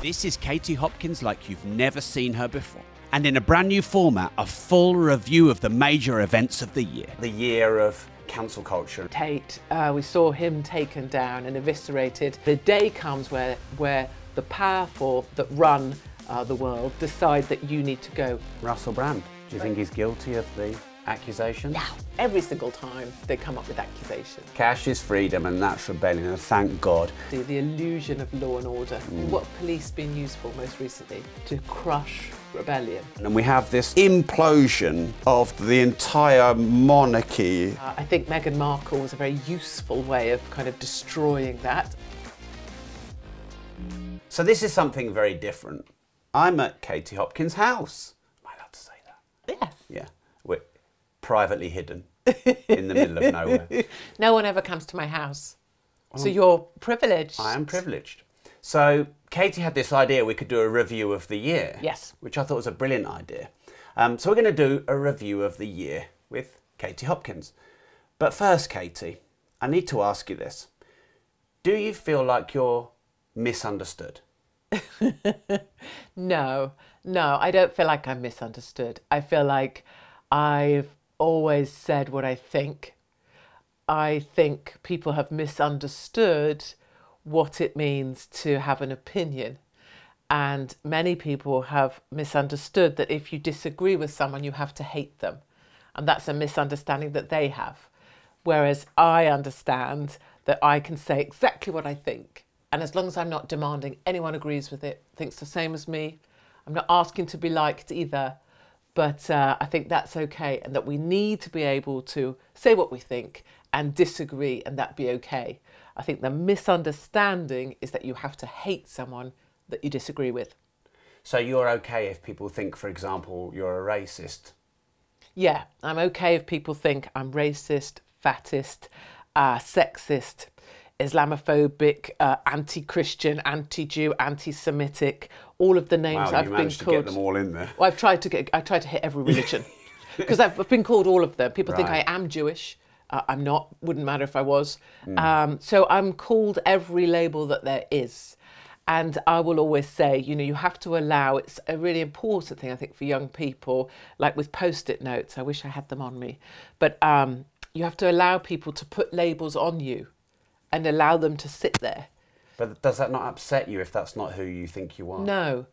This is Katie Hopkins like you've never seen her before. And in a brand new format, a full review of the major events of the year. The year of cancel culture. Tate, uh, we saw him taken down and eviscerated. The day comes where, where the powerful that run uh, the world decide that you need to go. Russell Brand, do you think he's guilty of the accusation? Now, every single time they come up with accusations. Cash is freedom and that's rebellion, and thank God. The, the illusion of law and order. What police been used for most recently? To crush rebellion. And we have this implosion of the entire monarchy. Uh, I think Meghan Markle was a very useful way of kind of destroying that. So this is something very different. I'm at Katie Hopkins' house. Am I allowed to say that? Yes. Yeah. Privately hidden in the middle of nowhere. No one ever comes to my house. So you're privileged. I am privileged. So Katie had this idea we could do a review of the year. Yes. Which I thought was a brilliant idea. Um, so we're going to do a review of the year with Katie Hopkins. But first, Katie, I need to ask you this. Do you feel like you're misunderstood? No, no, I don't feel like I'm misunderstood. I feel like I've always said what I think. I think people have misunderstood what it means to have an opinion. And many people have misunderstood that if you disagree with someone, you have to hate them. And that's a misunderstanding that they have. Whereas I understand that I can say exactly what I think. And as long as I'm not demanding anyone agrees with it, thinks the same as me, I'm not asking to be liked either. But uh, I think that's okay, and that we need to be able to say what we think and disagree, and that be okay. I think the misunderstanding is that you have to hate someone that you disagree with. So you're okay if people think, for example, you're a racist? Yeah, I'm okay if people think I'm racist, fattist, uh, sexist, Islamophobic, uh, anti-Christian, anti-Jew, anti-Semitic, all of the names Wow, I've you been managed to called. get them all in there. Well, I've tried to get. I tried to hit every religion because I've I've been called all of them. People think I am Jewish. Uh, I'm not. Wouldn't matter if I was. Hmm. Um, so I'm called every label that there is, and I will always say, you know, you have to allow. It's a really important thing I think for young people, like with post-it notes. I wish I had them on me, but um, you have to allow people to put labels on you, and allow them to sit there. But does that not upset you if that's not who you think you are? No,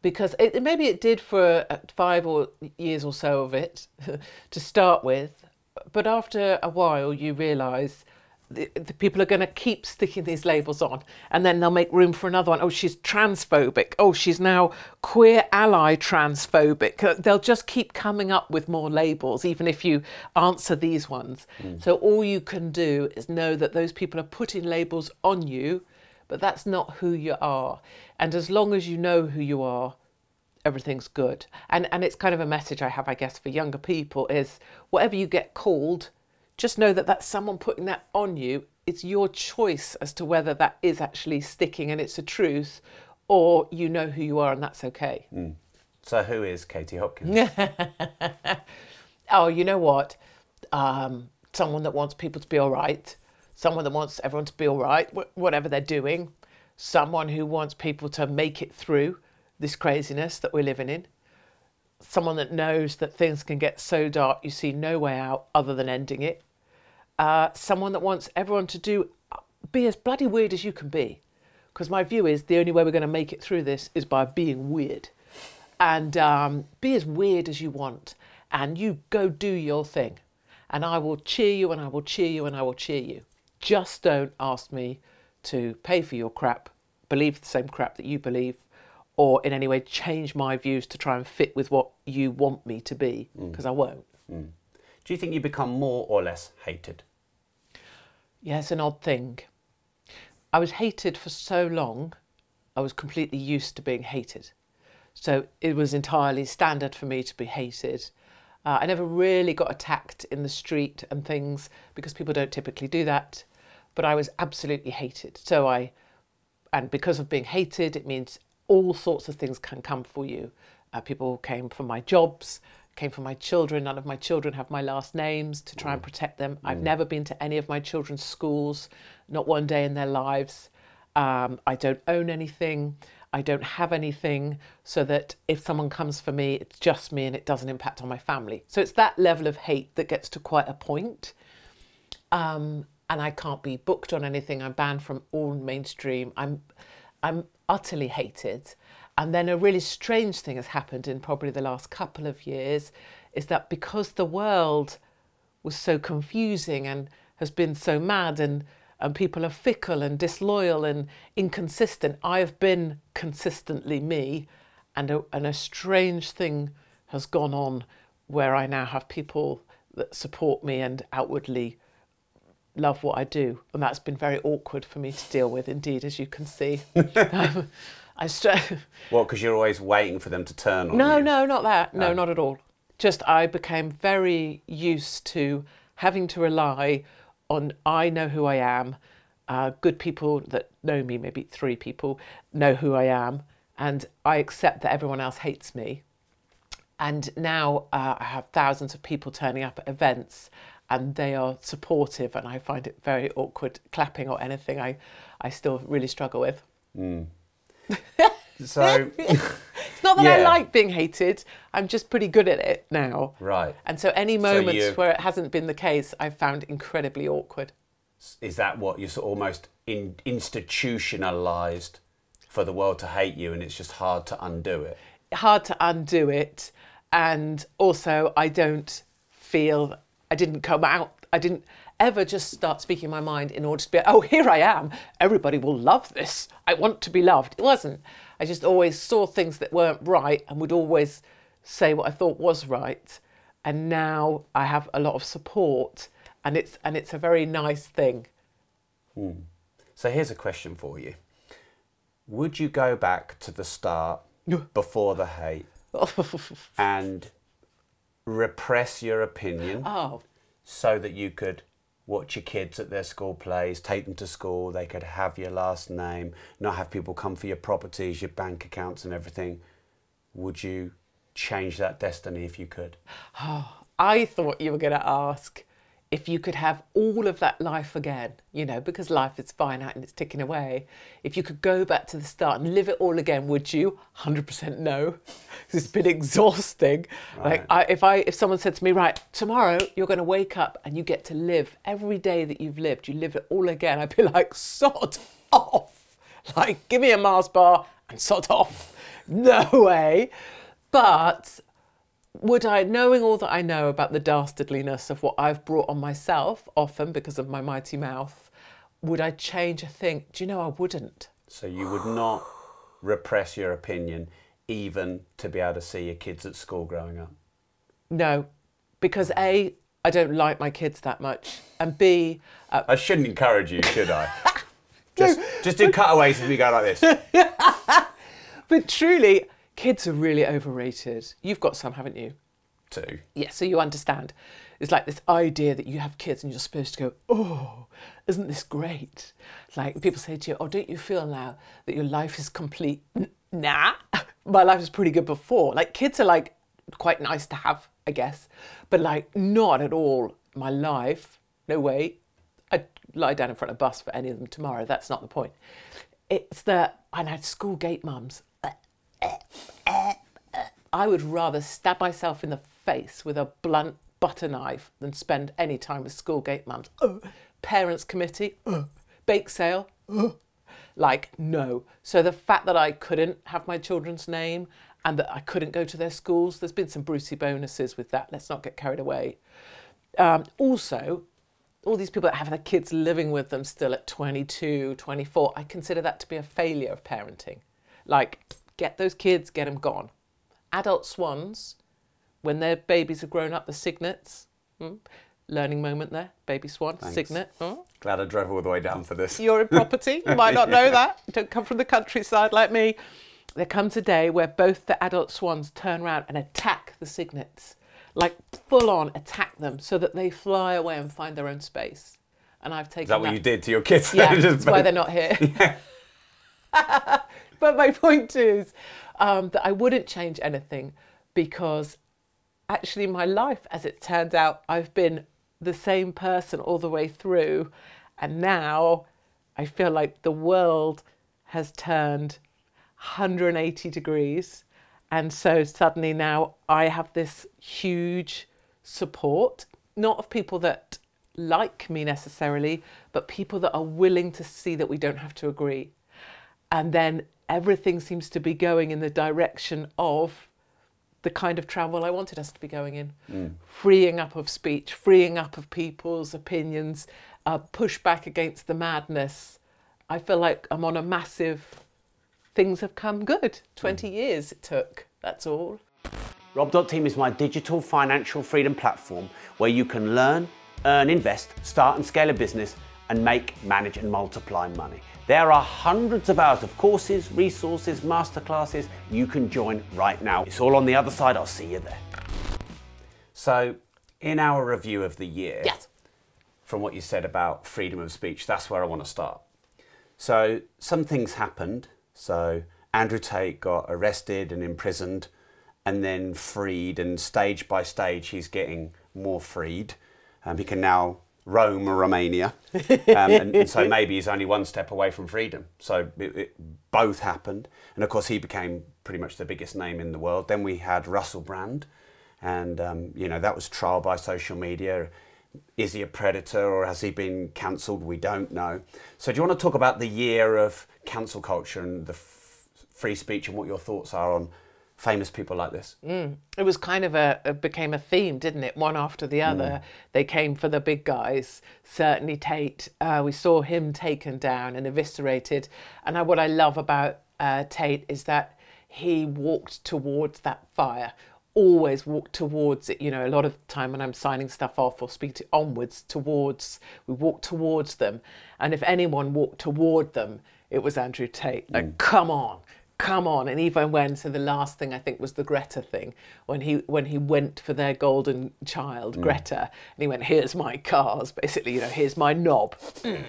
because it, maybe it did for uh, five or years or so of it to start with, but after a while you realise the, the people are going to keep sticking these labels on, and then they'll make room for another one. Oh, she's transphobic. Oh, she's now queer ally transphobic. Uh, They'll just keep coming up with more labels, even if you answer these ones. So all you can do is know that those people are putting labels on you but that's not who you are. And as long as you know who you are, everything's good. And and it's kind of a message I have, I guess, for younger people is whatever you get called, just know that that's someone putting that on you. It's your choice as to whether that is actually sticking and it's a truth, or you know who you are and that's okay. So who is Katie Hopkins? oh, you know what? Um, someone that wants people to be all right, someone that wants everyone to be all right, wh- whatever they're doing, someone who wants people to make it through this craziness that we're living in, someone that knows that things can get so dark you see no way out other than ending it, uh, someone that wants everyone to do be as bloody weird as you can be. Because my view is the only way we're going to make it through this is by being weird and um, be as weird as you want, and you go do your thing, and I will cheer you, and I will cheer you, and I will cheer you. Just don't ask me to pay for your crap, believe the same crap that you believe, or in any way change my views to try and fit with what you want me to be, because I won't. Do you think you become more or less hated? Yeah, an odd thing. I was hated for so long, I was completely used to being hated. So it was entirely standard for me to be hated. Uh, I never really got attacked in the street and things because people don't typically do that. But I was absolutely hated. So I, and because of being hated, it means all sorts of things can come for you. Uh, people came for my jobs, came for my children. None of my children have my last names to try and protect them. I've never been to any of my children's schools, not one day in their lives. Um, I don't own anything. I don't have anything, so that if someone comes for me, it's just me and it doesn't impact on my family. So it's that level of hate that gets to quite a point. Um, and I can't be booked on anything. I'm banned from all mainstream. I'm, I'm utterly hated. And then a really strange thing has happened in probably the last couple of years is that because the world was so confusing and has been so mad and, and people are fickle and disloyal and inconsistent, I've been consistently me. And a, and a strange thing has gone on where I now have people that support me and outwardly love what I do. And that's been very awkward for me to deal with, indeed, as you can see. um, I st- Well, because you're always waiting for them to turn on no, you. no, not that. No, Oh. not at all. Just I became very used to having to rely on I know who I am. Uh, good people that know me, maybe three people, know who I am, and I accept that everyone else hates me. And now uh, I have thousands of people turning up at events, and they are supportive, and I find it very awkward clapping or anything. I, I still really struggle with. So, It's not that I like being hated. I'm just pretty good at it now. right. And so any moments you- where it hasn't been the case, I've found incredibly awkward. Is that what you're sort of almost in, institutionalized for the world to hate you and it's just hard to undo it? Hard to undo it. And also, I don't feel, I didn't come out, I didn't ever just start speaking my mind in order to be, oh, here I am. Everybody will love this. I want to be loved. It wasn't. I just always saw things that weren't right and would always say what I thought was right. And now I have a lot of support and it's and it's a very nice thing. Hmm. So here's a question for you. Would you go back to the start before the hate and repress your opinion oh, so that you could watch your kids at their school plays, take them to school, they could have your last name, not have people come for your properties, your bank accounts and everything? Would you change that destiny if you could? Oh, I thought you were going to ask if you could have all of that life again, you know, because life is finite and it's ticking away. If you could go back to the start and live it all again, would you? 100% no. it's been exhausting. Like I, if I if someone said to me, "Right, tomorrow you're going to wake up and you get to live every day that you've lived, you live it all again." I'd be like, "Sod off." Like, give me a Mars bar and sod off. No way. But would I, knowing all that I know about the dastardliness of what I've brought on myself, often because of my mighty mouth, would I change a thing? Do you know I wouldn't? So you would not repress your opinion even to be able to see your kids at school growing up? No, because A, I don't like my kids that much, and B, uh, I shouldn't encourage you, should I? just, just do cutaways as we go like this. but truly, kids are really overrated. You've got some, haven't you? Two. Yeah, so you understand. It's like this idea that you have kids and you're supposed to go, oh, isn't this great? Like people say to you, oh, don't you feel now that your life is complete? Nah, my life was pretty good before. Like kids are like quite nice to have, I guess, but like not at all my life. No way. I'd lie down in front of a bus for any of them tomorrow. That's not the point. It's that I had school gate mums. I would rather stab myself in the face with a blunt butter knife than spend any time with school gate mums. Uh, parents committee, uh, bake sale, uh. like no. So the fact that I couldn't have my children's name and that I couldn't go to their schools, there's been some Brucey bonuses with that. Let's not get carried away. Um, also, all these people that have their kids living with them still at 22, 24, I consider that to be a failure of parenting. Like, get those kids, get them gone. Adult swans, when their babies have grown up, the cygnets, hmm, learning moment there, baby swan, cygnet. hmm. Glad I drove all the way down for this. You're in property, you might not know that. You don't come from the countryside like me. There comes a day where both the adult swans turn around and attack the cygnets, like full on attack them so that they fly away and find their own space. And I've taken Is that what you did to your kids? Yeah, that's why they're not here. but my point is um, that I wouldn't change anything because actually, my life, as it turned out, I've been the same person all the way through. And now I feel like the world has turned 180 degrees. And so suddenly now I have this huge support, not of people that like me necessarily, but people that are willing to see that we don't have to agree. And then everything seems to be going in the direction of the kind of travel I wanted us to be going in. Mm. Freeing up of speech, freeing up of people's opinions, uh, push back against the madness. I feel like I'm on a massive, things have come good. 20 mm. years it took, that's all. Rob.team is my digital financial freedom platform where you can learn, earn, invest, start and scale a business, and make, manage, and multiply money. There are hundreds of hours of courses, resources, masterclasses you can join right now. It's all on the other side. I'll see you there. So, in our review of the year, yes. from what you said about freedom of speech, that's where I want to start. So, some things happened. So, Andrew Tate got arrested and imprisoned and then freed, and stage by stage, he's getting more freed. Um, he can now roam Romania, um, and, and, so maybe he's only one step away from freedom. So it, it, both happened, and of course he became pretty much the biggest name in the world. Then we had Russell Brand, and um, you know that was trial by social media. Is he a predator or has he been cancelled? We don't know. So do you want to talk about the year of cancel culture and the free speech and what your thoughts are on famous people like this. Mm. It was kind of a, it became a theme, didn't it? One after the other. Mm. They came for the big guys. Certainly Tate, uh, we saw him taken down and eviscerated. And I, what I love about uh, Tate is that he walked towards that fire always walked towards it. You know, a lot of the time when I'm signing stuff off or speaking onwards, towards, we walk towards them. And if anyone walked toward them, it was Andrew Tate. Like, mm. come on, come on. And even when so the last thing i think was the greta thing when he when he went for their golden child mm. greta and he went here's my cars basically you know here's my knob. Mm.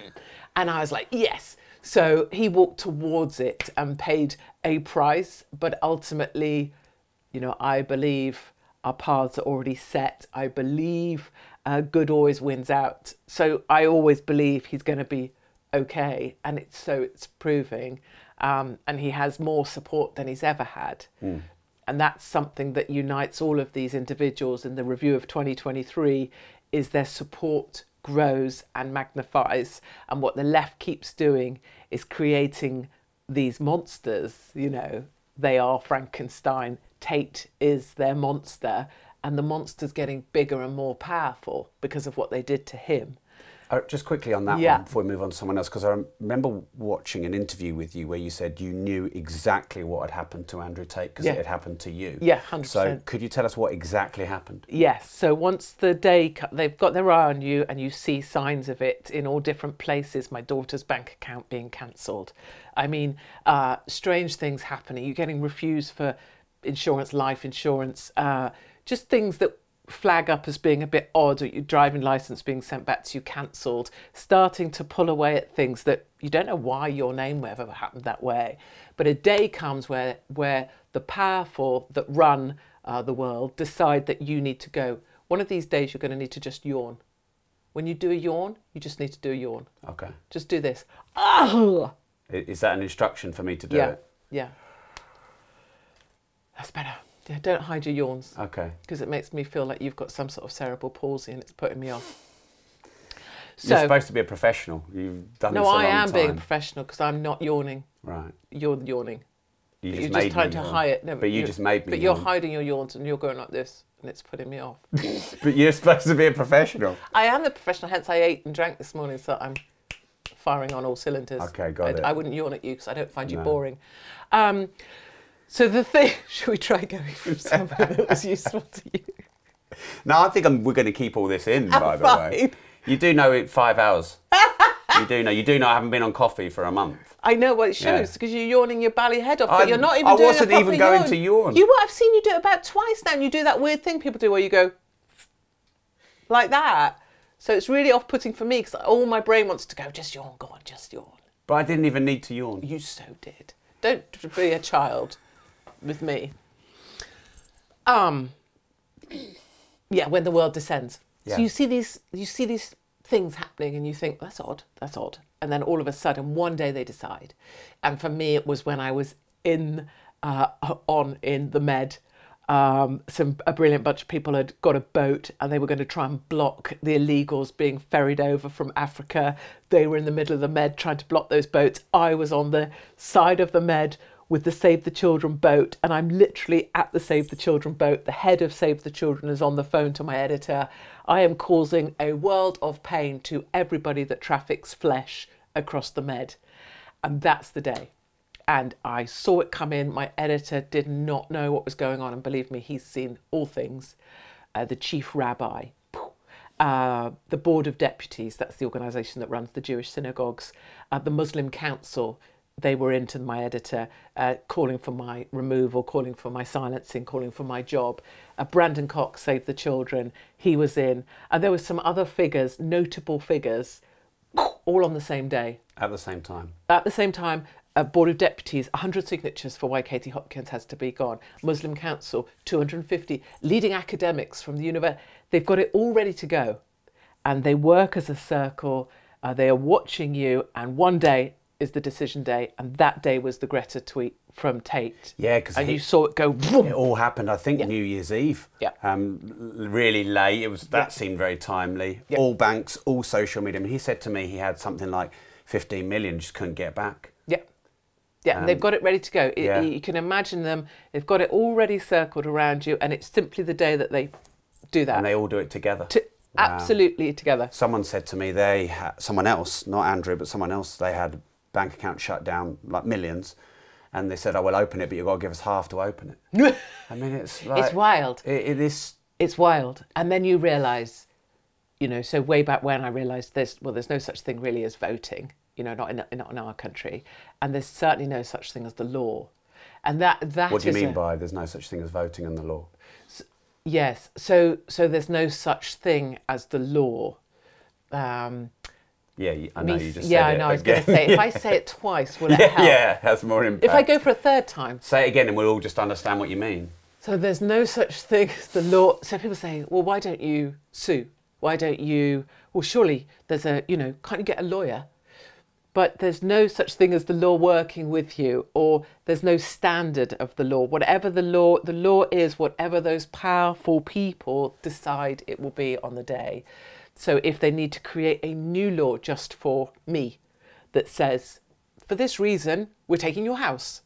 and i was like yes. So he walked towards it and paid a price but ultimately you know i believe our paths are already set. I believe uh, good always wins out. So i always believe he's going to be okay and it's so it's proving um, and he has more support than he's ever had. Mm. And that's something that unites all of these individuals in the review of 2023 is their support grows and magnifies. And what the left keeps doing is creating these monsters, you know, they are Frankenstein. Tate is their monster, and the monster's getting bigger and more powerful because of what they did to him. Uh, just quickly on that yeah. one before we move on to someone else, because I remember watching an interview with you where you said you knew exactly what had happened to Andrew Tate because yeah. it had happened to you. Yeah, 100%. So could you tell us what exactly happened? Yes. So once the day, they've got their eye on you and you see signs of it in all different places, my daughter's bank account being cancelled. I mean, uh, strange things happening. You're getting refused for insurance, life insurance, uh, just things that flag up as being a bit odd or your driving license being sent back to you cancelled, starting to pull away at things that you don't know why your name ever happened that way. But a day comes where, where the powerful that run uh, the world decide that you need to go. One of these days, you're going to need to just yawn. When you do a yawn, you just need to do a yawn. Okay. Just do this. Oh! Is that an instruction for me to do yeah. it? Yeah. Yeah, don't hide your yawns. Okay. Because it makes me feel like you've got some sort of cerebral palsy and it's putting me off. So, You're supposed to be a professional. You've done no, this a I am time. being a professional because I'm not yawning. Right. You're yawning. You just you're just trying to yawn. hide it. No, but you just made me. But you're hiding your yawns and you're going like this and it's putting me off. but you're supposed to be a professional. I am the professional, hence I ate and drank this morning so I'm firing on all cylinders. Okay, got I, it. I wouldn't yawn at you because I don't find you No. boring. Um, so the thing, should we try going from something that was useful to you? No, I think I'm, we're going to keep all this in. By the way, you do know it five hours. you do know. You do know. I haven't been on coffee for a month. I know what it shows because you're yawning your bally head off, I- but you're not even I doing wasn't even going yawn. to yawn. You, I've seen you do it about twice now, and you do that weird thing people do where you go like that. So it's really off-putting for me because all my brain wants to go, just yawn, go on, just yawn. But I didn't even need to yawn. You so did. Don't be a child with me. Um. Yeah, when the world descends. Yeah. So you see these, you see these things happening and you think that's odd that's odd and then all of a sudden one day they decide and for me it was when i was in uh, on in the med um, some a brilliant bunch of people had got a boat and they were going to try and block the illegals being ferried over from Africa. They were in the middle of the Med trying to block those boats. I was on the side of the Med with the Save the Children boat, and I'm literally at the Save the Children boat. The head of Save the Children is on the phone to my editor. I am causing a world of pain to everybody that traffics flesh across the Med. And that's the day. And I saw it come in. My editor did not know what was going on. And believe me, he's seen all things. Uh, the chief rabbi, uh, the board of deputies, that's the organisation that runs the Jewish synagogues, uh, the Muslim council, they were into my editor, uh, calling for my removal, calling for my silencing, calling for my job. Uh, Brendan Cox saved the children. He was in, and there were some other figures, notable figures, all on the same day. At the same time. At the same time, a board of deputies, 100 signatures for why Katie Hopkins has to be gone. Muslim Council, 250. Leading academics from the university. They've got it all ready to go, and they work as a circle. Uh, they are watching you, and one day is the decision day, and that day was the Greta tweet from Tate. Yeah, because and you saw it go. Vroom. It all happened, I think, New Year's Eve. Yeah. Um, really late. It was that Yeah. seemed very timely. Yeah. All banks, all social media. I mean, he said to me he had something like 15 million, just couldn't get back. Yeah. Yeah, and they've got it ready to go. It, yeah. You can imagine them, they've got it already circled around you, and it's simply the day that they do that. And they all do it together. To- absolutely together. Someone said to me they someone else, not Andrew, but someone else. They had bank account shut down like millions, and they said, "I will open it, but you've got to give us half to open it." I mean, it's like it's wild. It, it is. It's wild. And then you realise, you know, so way back when I realised there's, well, there's no such thing really as voting, you know, not in, not in our country. And there's certainly no such thing as the law. And that, that What do you is mean a- by there's no such thing as voting in the law? Yes. So, so there's no such thing as the law. Um, Yeah, I know me- you just yeah, said I it know. I was going to say, if I say it twice, will it help? yeah, has more impact. If I go for a third time, say it again, and we'll all just understand what you mean. So there's no such thing as the law. So people say, well, why don't you sue? Why don't you? Well, surely there's a, you know, can't you get a lawyer? But there's no such thing as the law working with you, or there's no standard of the law. Whatever the law, the law is whatever those powerful people decide it will be on the day. So if they need to create a new law just for me that says, for this reason, we're taking your house,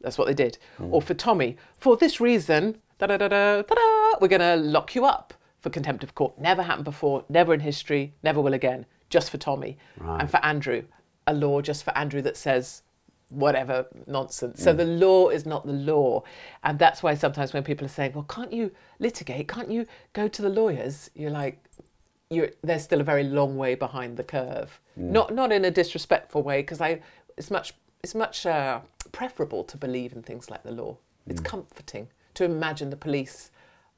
that's what they did. Hmm. Or for Tommy, for this reason, da da da da da we're going to lock you up for contempt of court. Never happened before, never in history, never will again. Just for Tommy. And for Andrew, a law just for Andrew that says whatever nonsense. So hmm. the law is not the law. And that's why sometimes when people are saying, well, can't you litigate? Can't you go to the lawyers? You're like, they're still a very long way behind the curve. Mm. Not not in a disrespectful way, because I it's much it's much uh, preferable to believe in things like the law. It's mm. comforting to imagine the police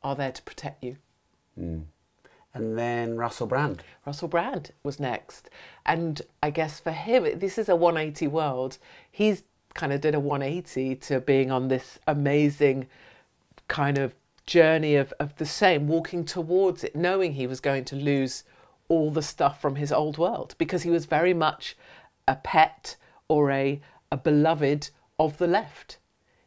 are there to protect you. Mm. And then Russell Brand. Russell Brand was next, and I guess for him this is a 180 world. He's kind of did a 180 to being on this amazing kind of journey of, of the same, walking towards it, knowing he was going to lose all the stuff from his old world because he was very much a pet or a, a beloved of the left.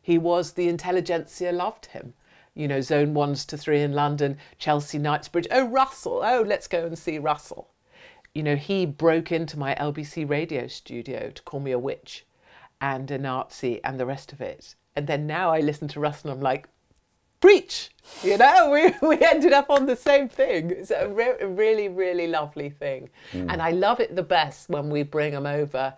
He was the intelligentsia loved him. You know, zone ones to three in London, Chelsea Knightsbridge. Oh, Russell. Oh, let's go and see Russell. You know, he broke into my LBC radio studio to call me a witch and a Nazi and the rest of it. And then now I listen to Russell and I'm like, preach. You know we, we ended up on the same thing. It's a re- really really lovely thing. Mm. And i love it the best when we bring them over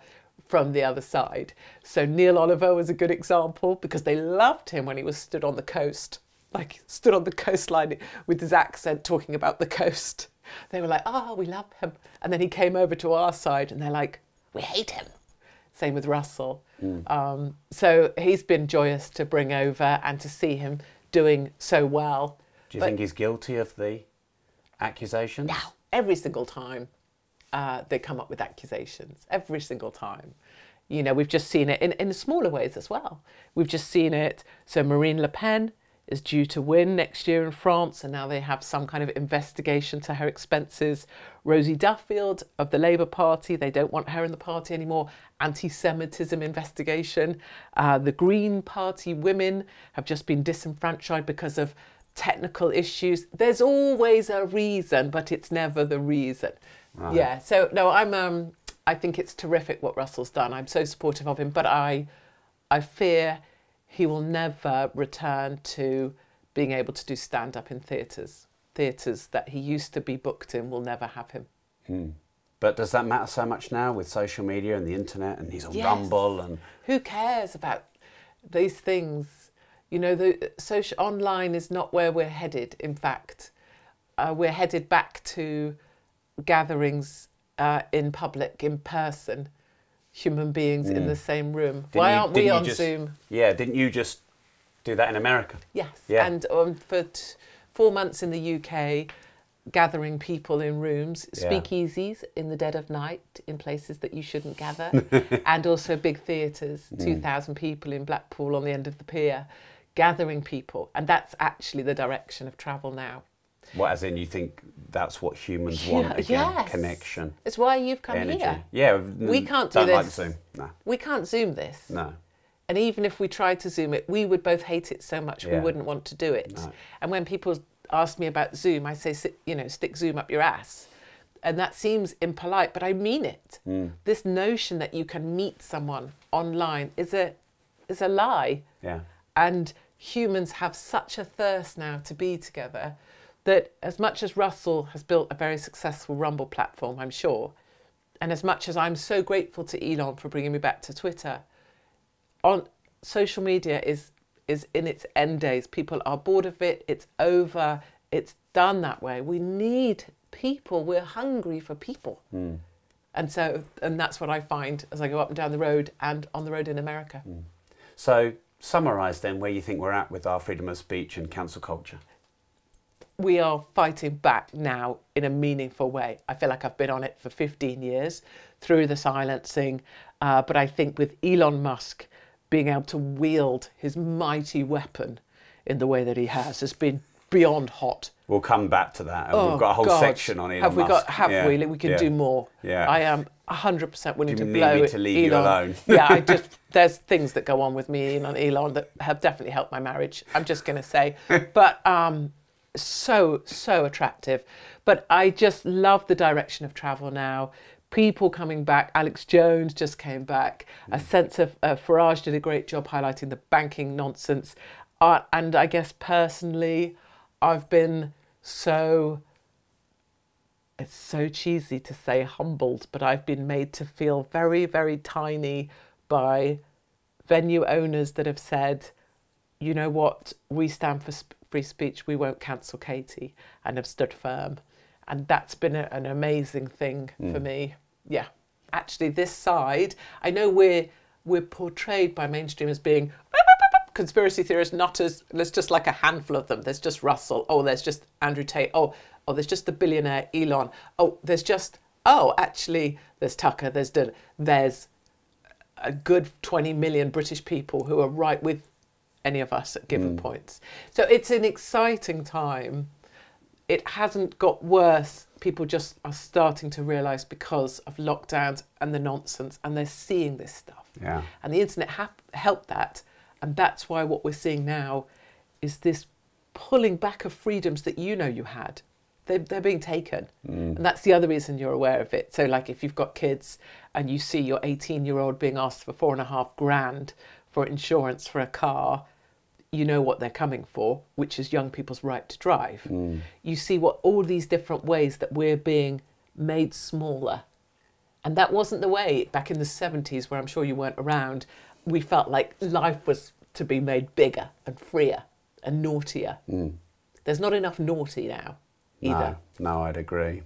from the other side. So neil oliver was a good example because they loved him when he was stood on the coast like stood on the coastline with his accent talking about the coast. They were like oh we love him. And then he came over to our side and they're like we hate him. Same with Russell. Mm. Um, so he's been joyous to bring over and to see him doing so well. Do you But- think he's guilty of the accusations? Now, every single time uh, they come up with accusations, every single time. You know, we've just seen it in, in smaller ways as well. We've just seen it. So Marine Le Pen is due to win next year in France, and now they have some kind of investigation to her expenses. Rosie Duffield of the Labour Party, they don't want her in the party anymore. Anti Semitism investigation. Uh, the Green Party women have just been disenfranchised because of technical issues. There's always a reason, but it's never the reason. Yeah. So no, I'm. Um, I think it's terrific what Russell's done. I'm so supportive of him, but I, I fear he will never return to being able to do stand up in theatres. Theatres that he used to be booked in will never have him. But does that matter so much now with social media and the internet and he's on Yes. Rumble and Who cares about these things? You know, the social online is not where we're headed. In fact, uh, we're headed back to gatherings uh, in public, in person, human beings in the same room. Didn't Why you- aren't we on just- Zoom? Yeah, didn't you just do that in America? Yes. Yeah. And um, for four months in the UK, gathering people in rooms, Yeah. speakeasies in the dead of night in places that you shouldn't gather, and also big theatres, Mm. 2,000 people in Blackpool on the end of the pier, gathering people. And that's actually the direction of travel now. What, as in you think that's what humans want Yeah, again? yes. Connection, It's why you've come energy. here. Yeah, We can't do don't like this. Zoom. No, We can't Zoom this. no. And even if we tried to Zoom it, we would both hate it so much we wouldn't want to do it. No. And when people ask me about Zoom, I say, you know, stick Zoom up your ass. And that seems impolite, but I mean it. Mm. This notion that you can meet someone online is a is a lie. Yeah. And humans have such a thirst now to be together that as much as Russell has built a very successful Rumble platform, I'm sure, and as much as I'm so grateful to Elon for bringing me back to Twitter, on social media is is in its end days. People are bored of it. It's over. It's done that way. We need people. We're hungry for people. And so, and that's what I find as I go up and down the road and on the road in America. So summarise then where you think we're at with our freedom of speech and cancel culture. we are fighting back now in a meaningful way. I feel like I've been on it for 15 years through the silencing, uh, but I think with Elon Musk being able to wield his mighty weapon in the way that he has has been beyond hot. We'll come back to that. And Oh, we've got a whole God. section on Elon Have we Musk. got? Have Yeah, we? We can yeah. do more. Yeah. I am 100% willing Do to you need blow me to leave you Elon. alone? yeah, I just there's things that go on with me and Elon that have definitely helped my marriage. I'm just going to say, but um, so so attractive. But I just love the direction of travel now. People coming back. Alex Jones just came back. A Mm. sense of uh, Farage did a great job highlighting the banking nonsense. Uh, and I guess personally, I've been so it's so cheesy to say humbled, but I've been made to feel very, very tiny by venue owners that have said, you know what, we stand for free speech, we won't cancel Katie, and have stood firm. And that's been a, an amazing thing for hmm. me. Yeah. Actually, this side, I know we're, we're portrayed by mainstream as being conspiracy theorists, not as, There's just like a handful of them. There's just Russell. Oh, there's just Andrew Tate. Oh, oh, there's just the billionaire Elon. Oh, there's just oh, actually, there's Tucker. There's Dylan. There's a good 20 million British people who are right with any of us at given hmm. points. So it's an exciting time. It hasn't got worse. People just are starting to realise because of lockdowns and the nonsense, and they're seeing this stuff. Yeah. And the internet helped that. And that's why what we're seeing now is this pulling back of freedoms that you know you had. They're, they're being taken. Mm. And that's the other reason you're aware of it. So, like, if you've got kids and you see your 18 year old being asked for four and a half grand for insurance for a car, you know what they're coming for, which is young people's right to drive. Hmm. You see what all these different ways that we're being made smaller and that wasn't the way back in the 70s, where I'm sure you weren't around. We felt like life was to be made bigger and freer and naughtier. Hmm. There's not enough naughty now either. No, no, I'd agree.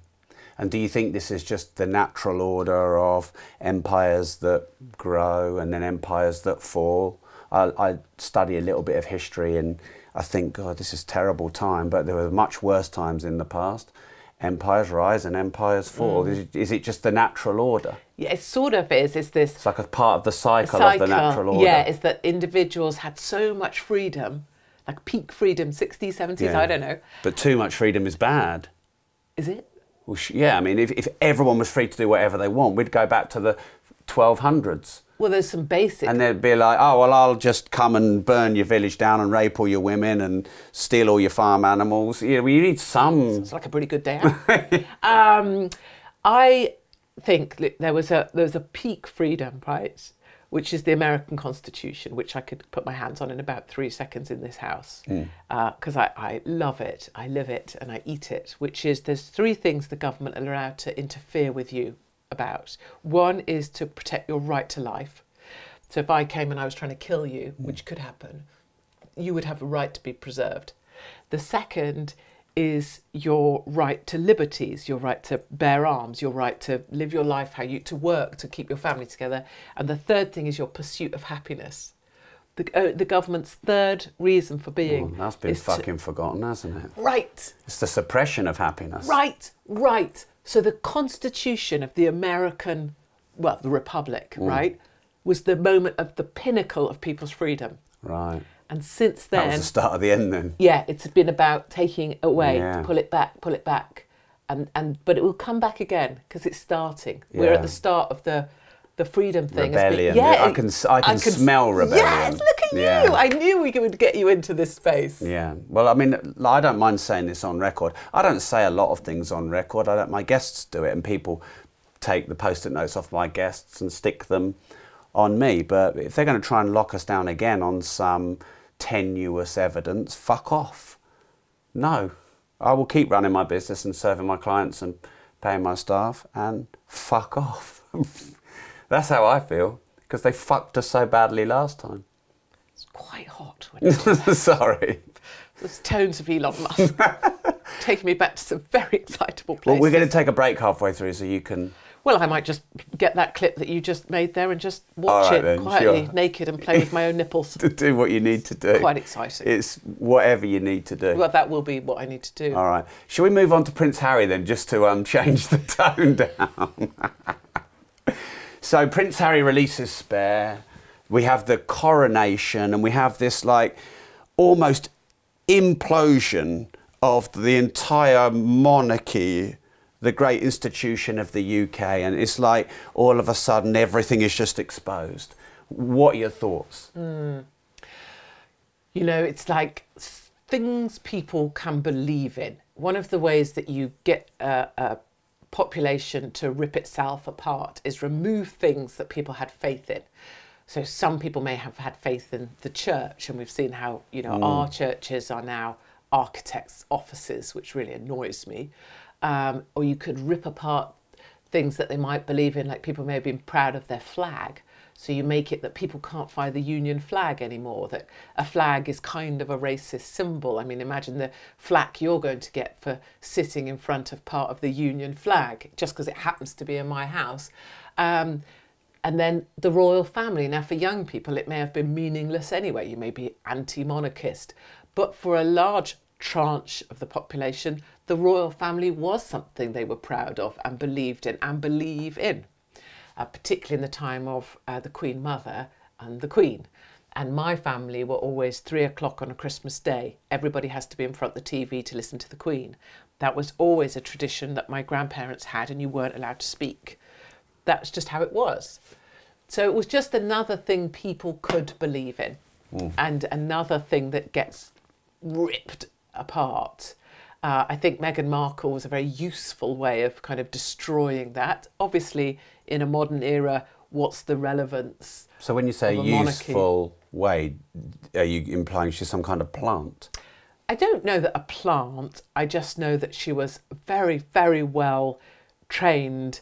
And do you think this is just the natural order of empires that grow and then empires that fall? I, I study a little bit of history and I think, God, this is terrible time, but there were much worse times in the past. Empires rise and empires fall. Mm. Is, it, is it just the natural order? Yeah, it sort of is. It's this It's like a part of the cycle, of the natural order. Yeah, is that individuals had so much freedom like peak freedom, 60s, 70s, Yeah. I don't know. But too much freedom is bad. Is it? Well, yeah, I mean, if, if everyone was free to do whatever they want, we'd go back to the 1200s. Well, there's some basic. And they'd be like, oh, well, I'll just come and burn your village down and rape all your women and steal all your farm animals. You know, you need some. It's like a pretty good day out. um, I think there was a there was a peak freedom, right? Which is the American Constitution, which I could put my hands on in about three seconds in this house, because I, I love it, I live it, and I eat it. Which is there's three things the government are allowed to interfere with you about. One is to protect your right to life. So if I came and I was trying to kill you, which could happen, you would have a right to be preserved. The second is your right to liberties, your right to bear arms, your right to live your life how you to work to keep your family together, and the third thing is your pursuit of happiness. The, uh, the government's third reason for being Well, that's been is to- fucking forgotten, hasn't it? right, It's the suppression of happiness. right, right. So the Constitution of the American, well, the Republic, Mm. right, was the moment of the pinnacle of people's freedom. Right. And since then, That was the start of the end then. yeah, it's been about taking away, Yeah. pull it back, pull it back, and and but it will come back again because it's starting. We're at the start of the the freedom thing. has been- Rebellion. yeah, I can s- I can smell rebellion. Yes, look at Yeah. you! I knew we would get you into this space. Yeah. Well, I mean, I don't mind saying this on record. I don't say a lot of things on record. I let my guests do it, and people take the post-it notes off my guests and stick them on me. But if they're going to try and lock us down again on some tenuous evidence, fuck off. No, I will keep running my business and serving my clients and paying my staff, and fuck off. That's how I feel because they fucked us so badly last time. It's quite hot. Sorry. Those tones of Elon Musk taking me back to some very excitable Well, places. we're going to take a break halfway through so you can. Well, I might just get that clip that you just made there and just watch right it then, quietly, sure. naked, and play with my own nipples. to do what you need to do. Quite exciting. It's whatever you need to do. Well, that will be what I need to do. All right. Shall we move on to Prince Harry then, just to um, change the tone down? So Prince Harry releases Spare. We have the coronation, and we have this like almost implosion of the entire monarchy, the great institution of the UK, and it's like all of a sudden everything is just exposed. What are your thoughts? Mm. You know, it's like things people can believe in. One of the ways that you get a, a population to rip itself apart is remove things that people had faith in. So some people may have had faith in the church, and we've seen how you know our churches are now architects' offices, which really annoys me. Um, or you could rip apart things that they might believe in, like people may have been proud of their flag. So you make it that people can't fly the Union flag anymore, that a flag is kind of a racist symbol. I mean, imagine the flack you're going to get for sitting in front of part of the Union flag just because it happens to be in my house. Um, and then the royal family. Now, for young people, it may have been meaningless anyway. You may be anti monarchist. But for a large tranche of the population, the royal family was something they were proud of and believed in and believe in, uh, particularly in the time of uh, the Queen Mother and the Queen. And my family were always three o'clock on a Christmas day. Everybody has to be in front of the TV to listen to the Queen. That was always a tradition that my grandparents had, and you weren't allowed to speak. That's just how it was. So it was just another thing people could believe in, and another thing that gets ripped apart. Uh, I think Meghan Markle was a very useful way of kind of destroying that. Obviously, in a modern era, what's the relevance? So when you say of a monarchy. useful way, are you implying she's some kind of plant? I don't know that a plant. I just know that she was very, very well trained,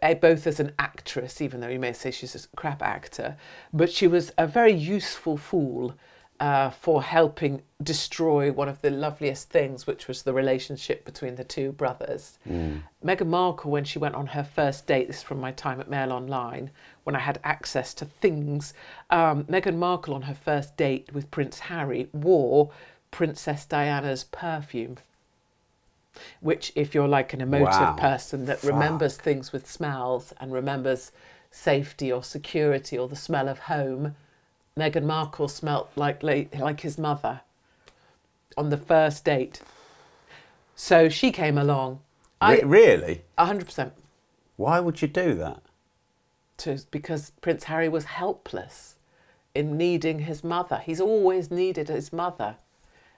eh, both as an actress, even though you may say she's a crap actor, but she was a very useful fool uh, for helping destroy one of the loveliest things, which was the relationship between the two brothers. Meghan Markle, when she went on her first date, this is from my time at Mail Online, when I had access to things, um, Meghan Markle on her first date with Prince Harry wore Princess Diana's perfume. Which, if you're like an emotive Wow. person that Fuck. remembers things with smells and remembers safety or security or the smell of home, Meghan Markle smelt like like his mother on the first date. So she came along. Re- I really? hundred percent Why would you do that? to because Prince Harry was helpless in needing his mother. He's always needed his mother.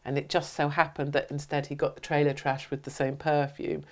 And it just so happened that instead he got the trailer trash with the same perfume.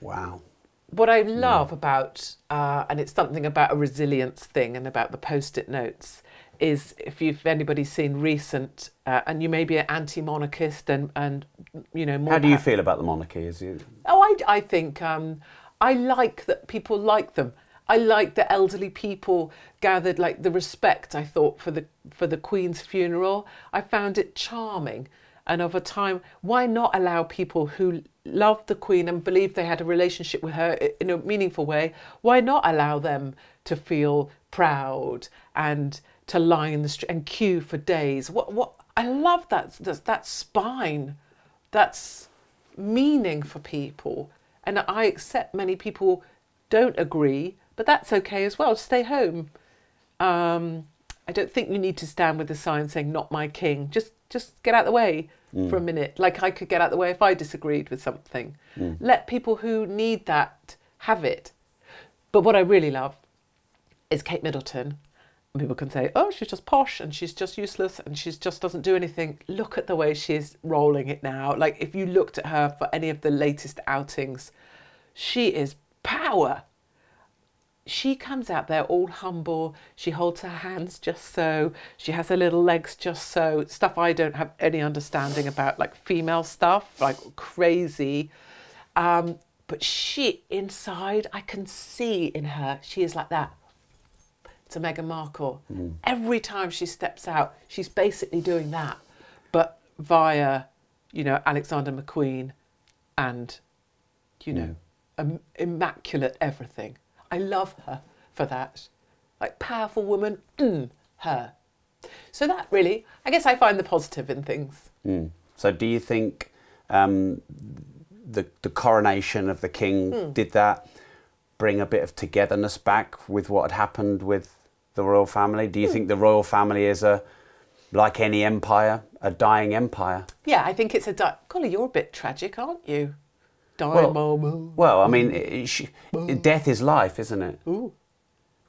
Wow. What I love about, uh, and it's something about a resilience thing and about the post-it notes, is if you've anybody's seen recent, uh, and you may be an anti-monarchist and and you know more. How do you feel about the monarchy? Is you Oh, I I think um, I like that people like them. I like the elderly people gathered, like the respect I thought for the for the Queen's funeral. I found it charming, and of a time, why not allow people who loved the Queen and believed they had a relationship with her in a meaningful way? Why not allow them to feel proud and to lie in the street and queue for days? What what I love that that, that spine. That's meaning for people. And I accept many people don't agree, but that's okay as well. Stay home. Um, I don't think you need to stand with a sign saying "Not my king." Just just get out of the way for a mm. minute. Like I could get out the way if I disagreed with something. Mm. Let people who need that have it. But what I really love is Kate Middleton. People can say, "Oh, she's just posh and she's just useless and she just doesn't do anything." Look at the way she's rolling it now. Like if you looked at her for any of the latest outings, she is power. She comes out there all humble. She holds her hands just so. She has her little legs just so. Stuff I don't have any understanding about, like female stuff, like crazy. Um, but she inside, I can see in her, she is like that to Meghan Markle. Every time she steps out, she's basically doing that, but via, you know, Alexander McQueen and, you know, im- immaculate everything. I love her for that. Like, powerful woman, mm, her. So that really, I guess I find the positive in things. Mm. So, do you think um, the the coronation of the king Hmm. did that bring a bit of togetherness back with what had happened with the royal family? Do you Hmm. think the royal family is a like any empire, a dying empire? Yeah, I think it's a. Di- Golly, you're a bit tragic, aren't you? Die, Well-. Well, I mean, it, death is life, isn't it? Ooh.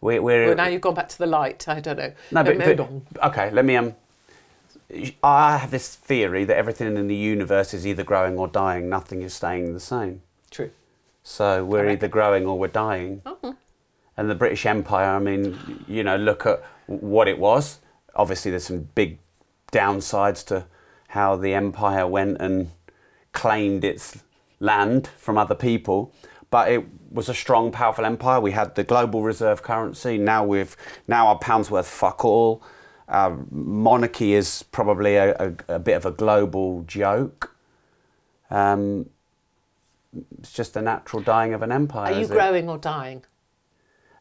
We're, we're Well, now you've gone back to the light. I don't know. No, but, Um, but okay. Let me. Um, I have this theory that everything in the universe is either growing or dying. Nothing is staying the same. True. So we're Correct. either growing or we're dying. And the British Empire. I mean, you know, look at what it was. Obviously, there's some big downsides to how the empire went and claimed its land from other people. But it was a strong, powerful empire. We had the global reserve currency. Now we've now our pound's worth fuck all. Our monarchy is probably a, a, a bit of a global joke. Um, it's just the natural dying of an empire. Are you is it? growing or dying?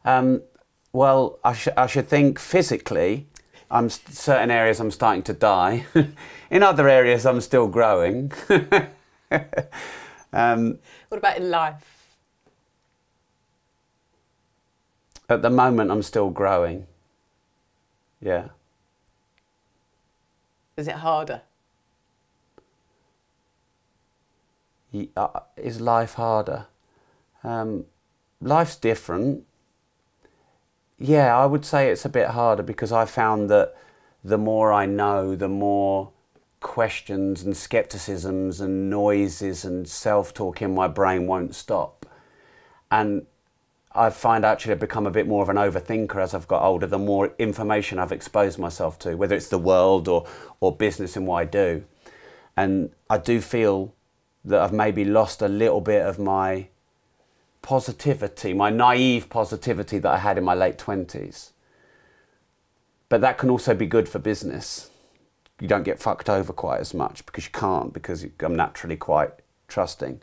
Um, well, I, sh- I should think physically, I'm certain areas I'm starting to die. in other areas, I'm still growing. um, What about in life? at the moment, I'm still growing. Yeah. Is it harder? Uh, Is life harder? Um, life's different. Yeah, I would say it's a bit harder because I found that the more I know, the more questions and skepticisms and noises and self talk in my brain won't stop. And I find actually I've become a bit more of an overthinker as I've got older, the more information I've exposed myself to, whether it's the world or, or business and what I do. And I do feel that I've maybe lost a little bit of my positivity, my naive positivity that I had in my late 20s. But that can also be good for business. You don't get fucked over quite as much because you can't, because I'm naturally quite trusting.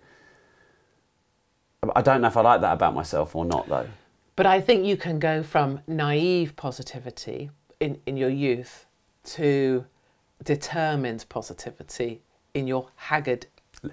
I don't know if I like that about myself or not, though. But I think you can go from naive positivity in, in your youth to determined positivity in your haggard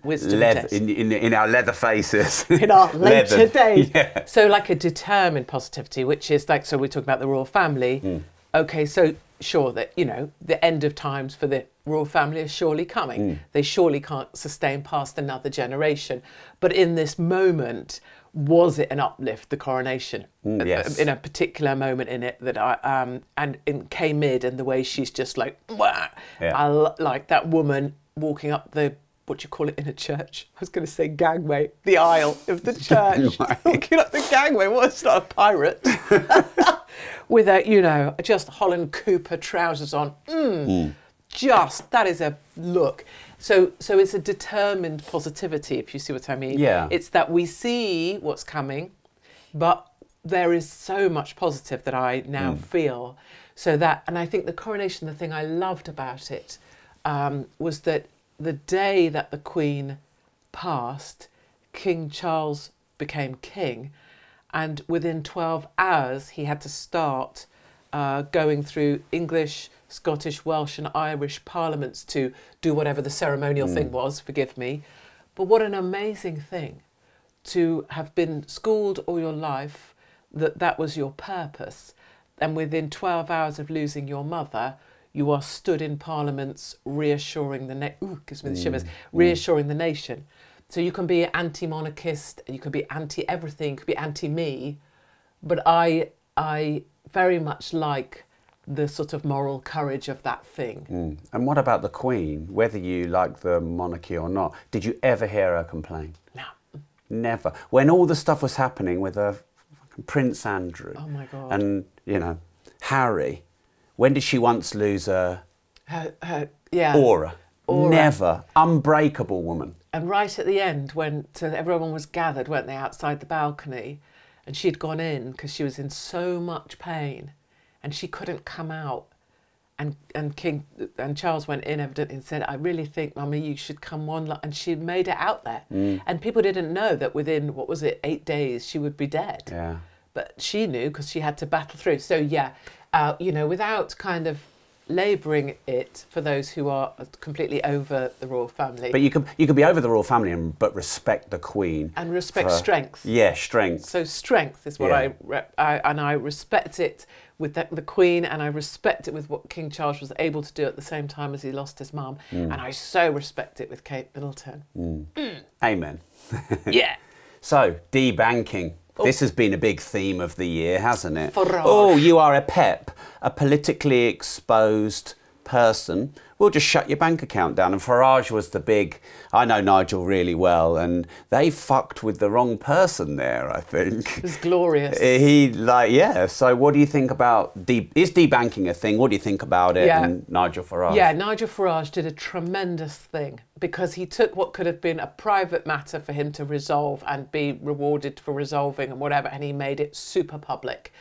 wisdom leather, in, in, in our leather faces. in our later Leathered. days. Yeah. So, like a determined positivity, which is like, so we're talking about the royal family. Hmm. Okay, so sure that, you know, the end of times for the royal family is surely coming. Hmm. They surely can't sustain past another generation. But in this moment, was it an uplift, the coronation? Mm, yes. In a particular moment in it that I, um, and in Kay Mid and the way she's just like, Wah! Yeah. I like that woman walking up the what do you call it in a church? I was going to say gangway, the aisle of the church. Walking up the gangway. Well, it's not a pirate. With a, you know, just Holland Cooper trousers on. Mm, Just that is a look. So, so it's a determined positivity, if you see what I mean. Yeah. It's that we see what's coming, but there is so much positive that I now feel. So that, and I think the coronation, the thing I loved about it um, was that the day that the Queen passed, King Charles became king, and within 12 hours he had to start uh, going through English, Scottish, Welsh, and Irish parliaments to do whatever the ceremonial thing mm. was, forgive me. But what an amazing thing to have been schooled all your life that that was your purpose. And within 12 hours of losing your mother, you are stood in parliaments reassuring the nation. Ooh, gives me the shivers. Mm. Mm. Reassuring the nation. So you can be anti-monarchist, you can be anti-everything, you could be anti-me, but I, I very much like the sort of moral courage of that thing. Mm. And what about the Queen? Whether you like the monarchy or not, did you ever hear her complain? Now, Never. When all the stuff was happening with her Prince Andrew Oh my God. and, you know, Harry, when did she once lose her her, her, yeah. aura? Aura. Never. Unbreakable woman. And right at the end, when so everyone was gathered, weren't they, outside the balcony, and she'd gone in because she was in so much pain, and she couldn't come out. And and King and Charles went in evidently and said, "I really think, Mummy, you should come one." lo-" And she made it out there, and people didn't know that within what was it, eight days, she would be dead. Yeah. But she knew because she had to battle through. So yeah, uh, you know, without kind of labouring it for those who are completely over the royal family. But you could you could be over the royal family and but respect the Queen And respect for- strength. Yeah, strength. So strength is what Yeah. I, I and I respect it with the, the Queen, and I respect it with what King Charles was able to do at the same time as he lost his mum, Mm. and I so respect it with Kate Middleton. Amen. yeah, So, debanking. Oh. This has been a big theme of the year, hasn't it? Oh, you are a PEP, a politically exposed person. We'll just shut your bank account down. And Farage was the big. I know Nigel really well, and they fucked with the wrong person there. I think. it was glorious. He like yeah. So what do you think about de- is debanking a thing? What do you think about it? Yeah. And Nigel Farage. Yeah, Nigel Farage did a tremendous thing because he took what could have been a private matter for him to resolve and be rewarded for resolving and whatever, and he made it super public.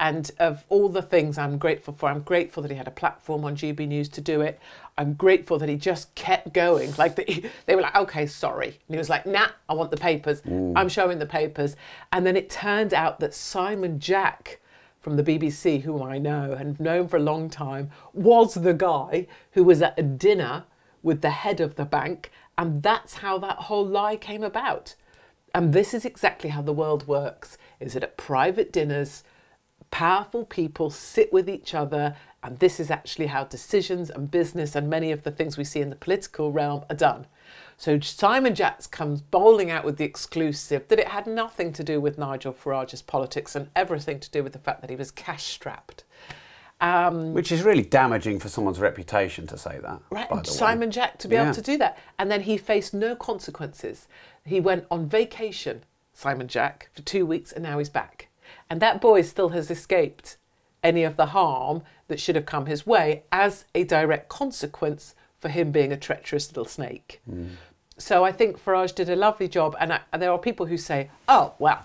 And of all the things I'm grateful for, I'm grateful that he had a platform on GB News to do it. I'm grateful that he just kept going. Like the, they were like, okay, sorry. And he was like, nah, I want the papers. I'm showing the papers. And then it turned out that Simon Jack, from the BBC, whom I know and known for a long time, was the guy who was at a dinner with the head of the bank. And that's how that whole lie came about. And this is exactly how the world works is that at private dinners, powerful people sit with each other and this is actually how decisions and business and many of the things we see in the political realm are done. So Simon Jacks comes bowling out with the exclusive that it had nothing to do with Nigel Farage's politics and everything to do with the fact that he was cash strapped. Um, Which is really damaging for someone's reputation to say that. Right, by the way. Simon Jack to be Yeah. able to do that. And then he faced no consequences. He went on vacation, Simon Jack, for two weeks and now he's back. And that boy still has escaped any of the harm that should have come his way as a direct consequence for him being a treacherous little snake. So I think Farage did a lovely job. And, I, and there are people who say, oh, well,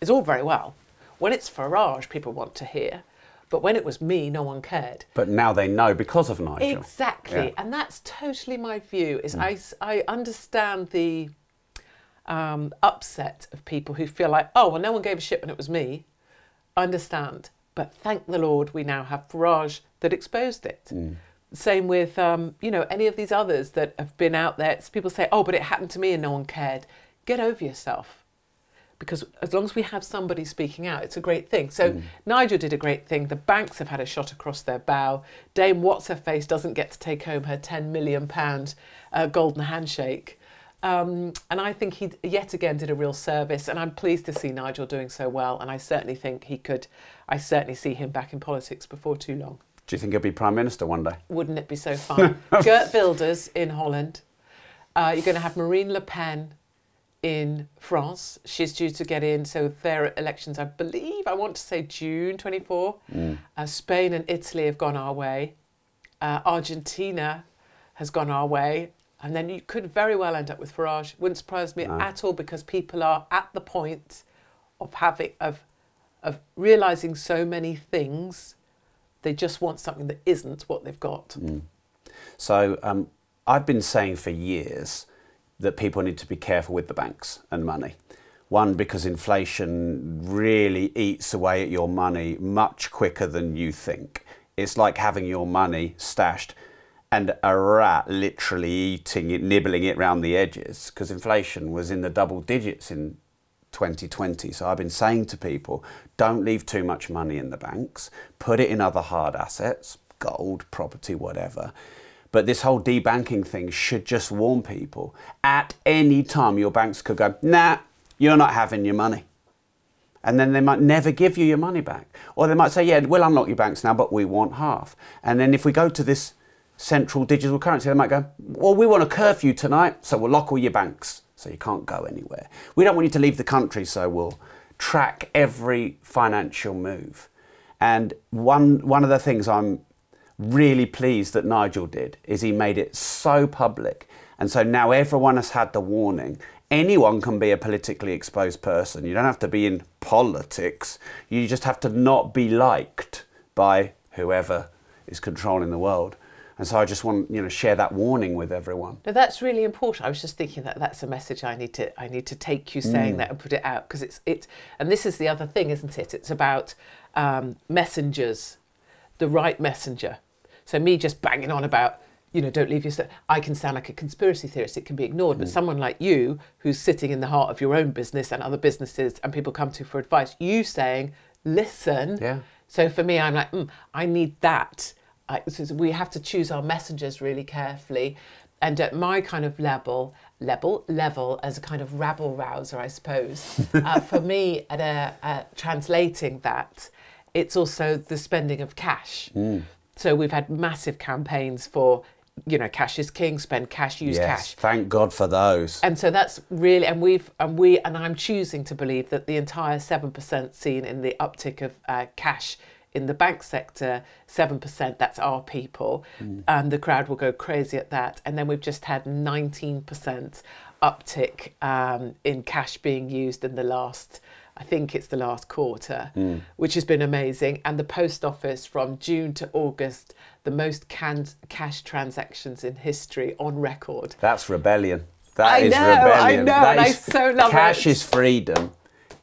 it's all very well. When it's Farage, people want to hear. But when it was me, no one cared. But now they know because of Nigel. Exactly, Yeah. Mm. and that's totally my view. Is I I understand the um, upset of people who feel like, oh well, no one gave a shit when it was me. Understand, but thank the Lord we now have Farage that exposed it. Mm. same with um, you know any of these others that have been out there. People say, "Oh, but it happened to me and no one cared." Get over yourself, because as long as we have somebody speaking out, it's a great thing. So Nigel did a great thing. The banks have had a shot across their bow. Dame what's her face doesn't get to take home her ten million pound uh, golden handshake. Um, and I think he yet again did a real service, and I'm pleased to see Nigel doing so well. And I certainly think he could. I certainly see him back in politics before too long. Do you think he'll be prime minister one day? Wouldn't it be so fun? Geert Wilders in Holland. Uh, you're going to have Marine Le Pen in France. She's due to get in. So their elections, I believe, I want to say June 24. Uh, Spain and Italy have gone our way. Uh, Argentina has gone our way. And then you could very well end up with Farage. Wouldn't surprise me at all because people are at the point of having of of realizing so many things. They just want something that isn't what they've got. So um, I've been saying for years that people need to be careful with the banks and money. One, because inflation really eats away at your money much quicker than you think. It's like having your money stashed and a rat literally eating it, nibbling it round the edges, because inflation was in the double digits in 2020. So I've been saying to people, don't leave too much money in the banks, put it in other hard assets, gold, property, whatever. But this whole debanking thing should just warn people. At any time, your banks could go, nah, you're not having your money. And then they might never give you your money back. Or they might say, yeah, we'll unlock your banks now, but we want half. And then if we go to this central digital currency, they might go, well, we want a curfew tonight, so we'll lock all your banks so you can't go anywhere. We don't want you to leave the country, so we'll track every financial move. And one, one of the things I'm really pleased that Nigel did is he made it so public. And so now everyone has had the warning. Anyone can be a politically exposed person. You don't have to be in politics. You just have to not be liked by whoever is controlling the world. And so I just want you know share that warning with everyone. No, that's really important. I was just thinking that that's a message I need to I need to take you saying that and put it out because it's it and this is the other thing, isn't it? It's about um, messengers, the right messenger. So me just banging on about you know don't leave your I can sound like a conspiracy theorist. It can be ignored, but someone like you who's sitting in the heart of your own business and other businesses and people come to for advice, you saying listen. Yeah. So for me, I'm like mm, I need that. I, so we have to choose our messengers really carefully. And at my kind of level, level, level as a kind of rabble rouser, I suppose, uh, for me, at a, uh, translating that, it's also the spending of cash. So we've had massive campaigns for, you know, cash is king, spend cash, use yes, cash. thank God for those. And so that's really, and we've, and we, and I'm choosing to believe that the entire 7% seen in the uptick of uh, cash in the bank sector, 7%, that's our people. And the crowd will go crazy at that. And then we've just had 19% uptick um, in cash being used in the last, I think it's the last quarter, which has been amazing. And the post office from June to August, the most can- cash transactions in history on record. That's rebellion. That I is know, I rebellion. know, That and I so love cash is freedom.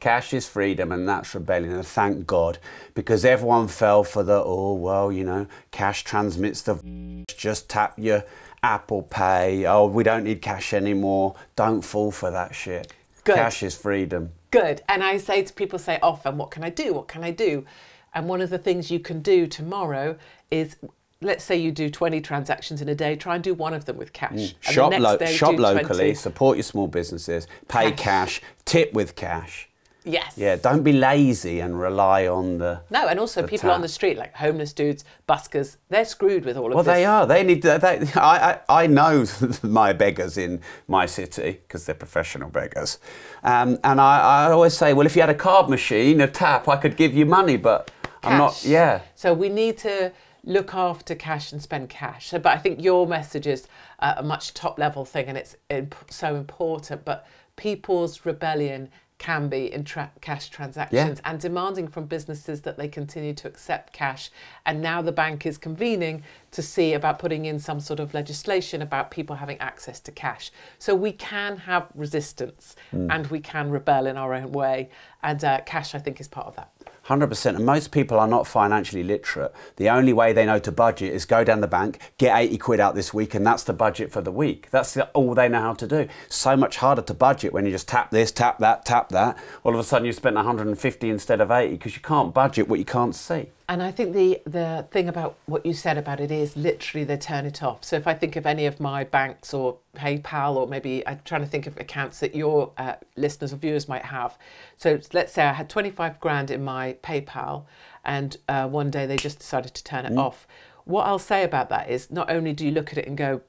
Cash is freedom, and that's rebellion. And thank God, because everyone fell for the oh well, you know, cash transmits the just tap your Apple Pay. Oh, we don't need cash anymore. Don't fall for that shit. Good. Cash is freedom. good. And I say to people, say often, what can I do? What can I do? And one of the things you can do tomorrow is, let's say you do 20 transactions in a day, try and do one of them with cash. Mm. Shop, lo- day shop locally, 20. support your small businesses, pay Cash. cash, tip with cash. Yes. Yeah, don't be lazy and rely on the. No, and also people on the street, like homeless dudes, buskers, they're screwed with all of Well, this. Well, they are. They need. They, they, I, I, I know my beggars in my city because they're professional beggars, um, and I, I always say, well, if you had a card machine, a tap, I could give you money, but I'm not. Yeah, So we need to look after cash and spend cash. So, but I think your message is uh, a much top level thing, and it's imp- so important. But people's rebellion can be in tra- cash transactions and demanding from businesses that they continue to accept cash. And now the bank is convening to see about putting in some sort of legislation about people having access to cash. So we can have resistance and we can rebel in our own way. And uh, cash, I think, is part of that. Hundred percent, and most people are not financially literate. The only way they know to budget is go down the bank, get eighty quid out this week, and that's the budget for the week. That's the, all they know how to do. So much harder to budget when you just tap this, tap that, tap that. All of a sudden, you've spent one hundred and fifty instead of eighty because you can't budget what you can't see. And I think the the thing about what you said about it is literally they turn it off. So if I think of any of my banks or PayPal or maybe I'm trying to think of accounts that your uh, listeners or viewers might have. So let's say I had 25 grand in my PayPal and uh, one day they just decided to turn it Mm. off. What I'll say about that is not only do you look at it and go,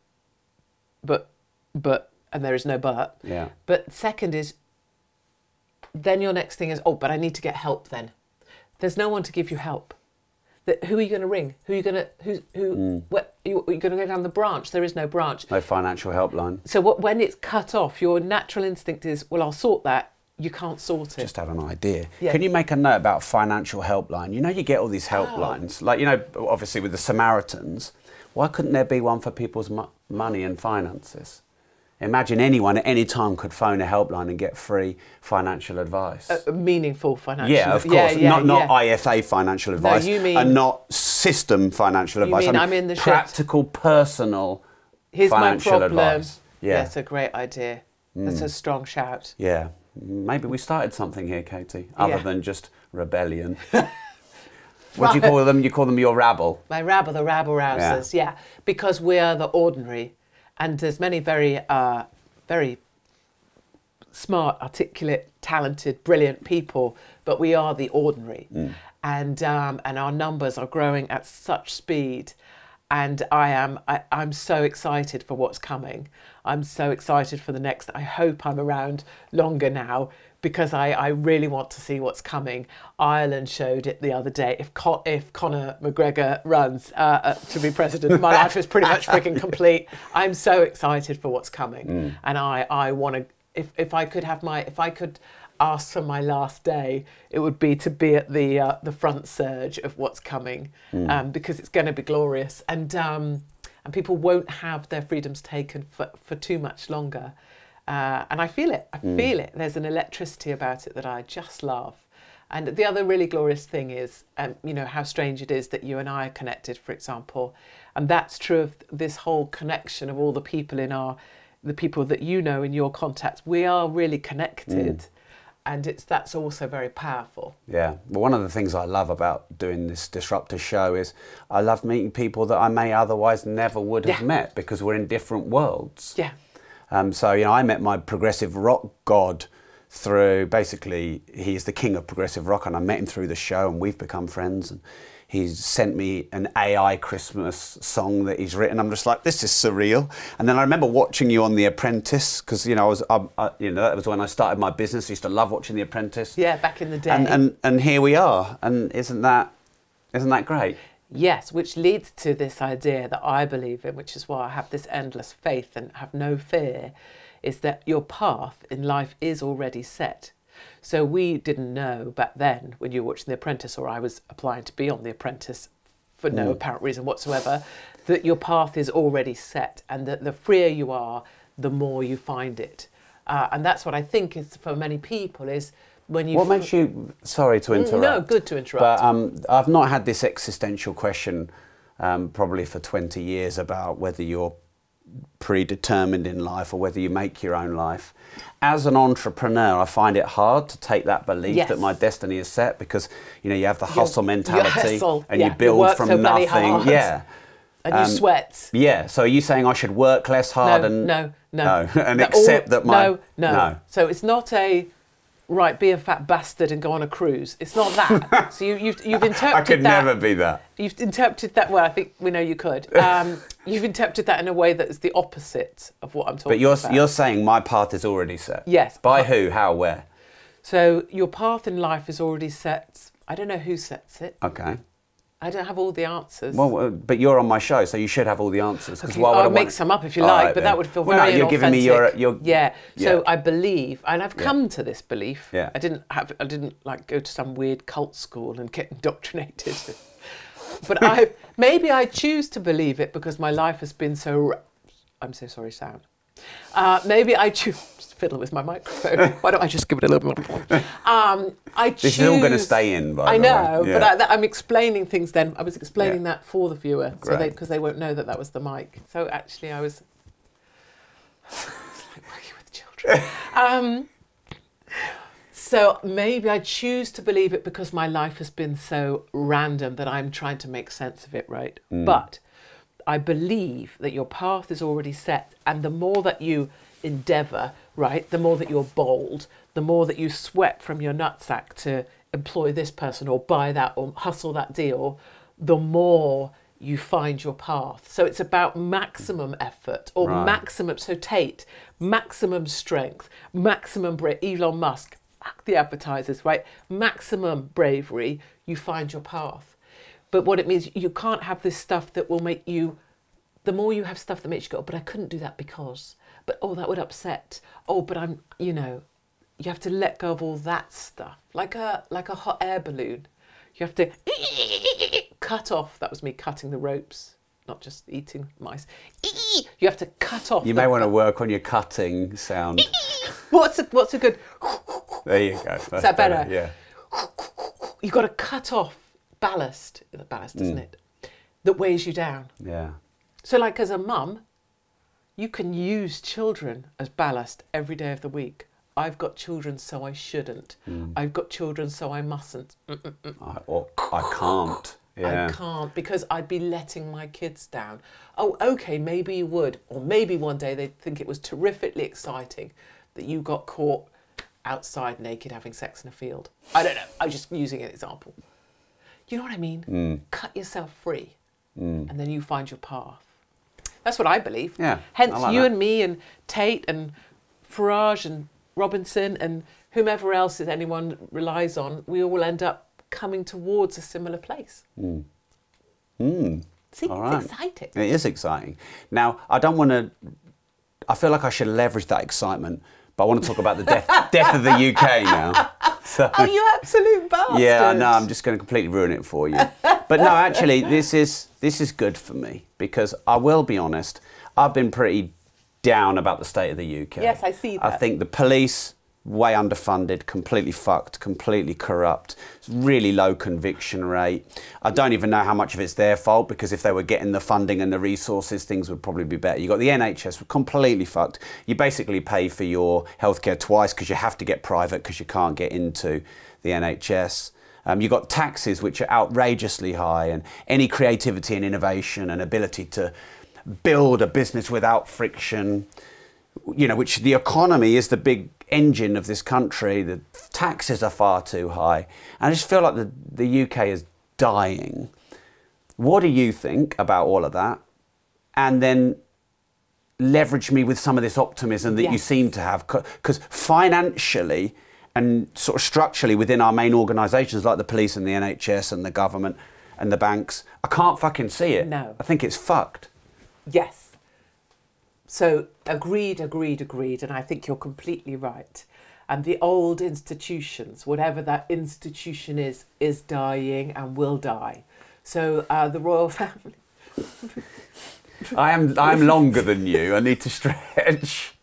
but, but, and there is no but. Yeah. But second is, then your next thing is, oh, but I need to get help then. There's no one to give you help. That, who are you going to ring? Who are you going to, who's, who, Mm. what, you, are you going to go down the branch? There is no branch. No financial helpline. So what, when it's cut off, your natural instinct is, well, I'll sort that. You can't sort it. Just have an idea. Yeah. Can you make a note about financial helpline? You know, you get all these helplines, like you know, obviously with the Samaritans. Why couldn't there be one for people's mo- money and finances? Imagine anyone at any time could phone a helpline and get free financial advice. A meaningful financial. yeah, of course. Yeah, yeah, not not yeah. IFA financial advice, No, you mean- and not system financial advice. mean I mean I'm in the shit. practical, personal Here's my financial problem. advice. Yeah, Mm. That's a great idea. That's a strong shout. yeah. Maybe we started something here, Katie, other Yeah. than just rebellion. what do you call them? You call them your rabble. My rabble, the rabble rousers, yeah. because we are the ordinary, and there's many very, uh, very smart, articulate, talented, brilliant people, but we are the ordinary, and um, and our numbers are growing at such speed, and I am I, I'm so excited for what's coming. I'm so excited for the next. I hope I'm around longer now because I, I really want to see what's coming. Ireland showed it the other day. If Con- if Conor McGregor runs uh, uh, to be president, my life is pretty much freaking complete. I'm so excited for what's coming, and I I want to. If if I could have my if I could ask for my last day, it would be to be at the uh, the front surge of what's coming, um, because it's going to be glorious, and um, and people won't have their freedoms taken for, for too much longer. Uh, and I feel it. I feel it. There's an electricity about it that I just love. And the other really glorious thing is, um, you know, how strange it is that you and I are connected, for example. And that's true of this whole connection of all the people in our, the people that you know in your contacts. We are really connected. And it's that's also very powerful. Yeah. Well, one of the things I love about doing this disruptor show is I love meeting people that I may otherwise never would have Yeah. met because we're in different worlds. Yeah. Um, so, you know, I met my progressive rock god through basically, he's the king of progressive rock, and I met him through the show, and we've become friends. And he's sent me an AI Christmas song that he's written. I'm just like, this is surreal. And then I remember watching you on The Apprentice because, you know, I was, I, I, you know, that was when I started my business. I used to love watching The Apprentice. Yeah, back in the day. And, and, and here we are. And isn't that, isn't that great? Yes, which leads to this idea that I believe in, which is why I have this endless faith and have no fear, is that your path in life is already set. So we didn't know back then when you were watching The Apprentice, or I was applying to be on The Apprentice for no apparent reason whatsoever, that your path is already set, and that the freer you are, the more you find it. Uh, and that's what I think is for many people is when you. What makes you, sorry to interrupt. No, good to interrupt. But um, I've not had this existential question um, probably for 20 years about whether you're predetermined in life or whether you make your own life. As an entrepreneur, I find it hard to take that belief Yes. that my destiny is set because you know you have the hustle you mentality hustle, and yeah, you you build work from so nothing. Yeah. and you um, sweat. Yeah. So are you saying I should work less hard no, and no, no, no, and That all- accept that my no, no, no. So it's not a right. Be a fat bastard and go on a cruise. It's not that. so you, you've you've interpreted I could that. never be that. You've interpreted that. Well, I think we know you could. Um, you've interpreted that in a way that is the opposite of what I'm talking But you're about. you're saying my path is already set. Yes. By who? How? Where? so your path in life is already set. I don't know who sets it. Okay. I don't have all the answers. Well, uh, but you're on my show, so you should have all the answers. Okay, why would I'll I make want- some up if you All like, right but then. that would feel Well, very no, you're giving me your your yeah. So yeah. I believe, and I've come to this belief. Yeah. I didn't have, I didn't like go to some weird cult school and get indoctrinated. but I maybe I choose to believe it because my life has been so. I'm so sorry, Sam. Uh, maybe I choose. Fiddle with my microphone. Why don't I just give it a little bit more? Um, I choose. This is all going to stay in, by I know, way. but I, I'm explaining things. Then I was explaining Yeah. that for the viewer, so they because they won't know that that was the mic. So actually, I was like working with children. um, so maybe I choose to believe it because my life has been so random that I'm trying to make sense of it, right? But I believe that your path is already set, and the more that you endeavour, right, the more that you're bold, the more that you sweat from your nutsack to employ this person or buy that or hustle that deal, the more you find your path. So it's about maximum effort or Right. maximum. So Tate, maximum strength, maximum bra- Elon Musk, the advertisers, right? Maximum bravery. You find your path. But what it means, you can't have this stuff that will make you. The more you have stuff that makes you go, "Oh, but I couldn't do that because, but oh, that would upset. Oh, but I'm, you know, you have to let go of all that stuff, like a like a hot air balloon. You have to cut off. That was me cutting the ropes, not just eating mice. You have to cut off. You may want to work on your cutting sound. What's a, what's a good? There you go. That's that better? Yeah. You've got to cut off ballast. The ballast, isn't mm. it? That weighs you down. Yeah. So, like as a mum, you can use children as ballast every day of the week. I've got children, so I shouldn't. I've got children, so I mustn't. Mm, I, or I can't. Yeah. I can't because I'd be letting my kids down. Oh, okay, maybe you would. Or maybe one day they'd think it was terrifically exciting that you got caught outside naked having sex in a field. I don't know. I'm just using an example. You know what I mean? Cut yourself free and then you find your path. That's what I believe. Yeah, Hence, like you that. and me and Tate and Farage and Robinson and whomever else is anyone relies on, we all end up coming towards a similar place. Hmm. Hmm. See, All right. it's exciting. It is exciting. Now, I don't want to. I feel like I should leverage that excitement, but I want to talk about the death death of the UK now. Oh, so, Oh, you absolute bastard! yeah, I know. I'm just going to completely ruin it for you. But no, actually, this is this is good for me because I will be honest. I've been pretty down about the state of the UK. Yes, I see I think the police way underfunded, completely fucked, completely corrupt. Really low conviction rate. I don't even know how much of it's their fault because if they were getting the funding and the resources, things would probably be better. You've got the NHS completely fucked. You basically pay for your healthcare twice because you have to get private because you can't get into the NHS. Um, you've got taxes which are outrageously high, and any creativity and innovation and ability to build a business without friction you know, which the economy is the big engine of this country. The taxes are far too high. And I just feel like the, the UK is dying. What do you think about all of that? And then leverage me with some of this optimism that you seem to have. Because financially and sort of structurally within our main organisations like the police and the NHS and the government and the banks, I can't fucking see it. No. I think it's fucked. Yes. So agreed, agreed, agreed, and I think you're completely right. And the old institutions, whatever that institution is, is dying and will die. So uh, the royal family. I am I'm longer than you. I need to stretch.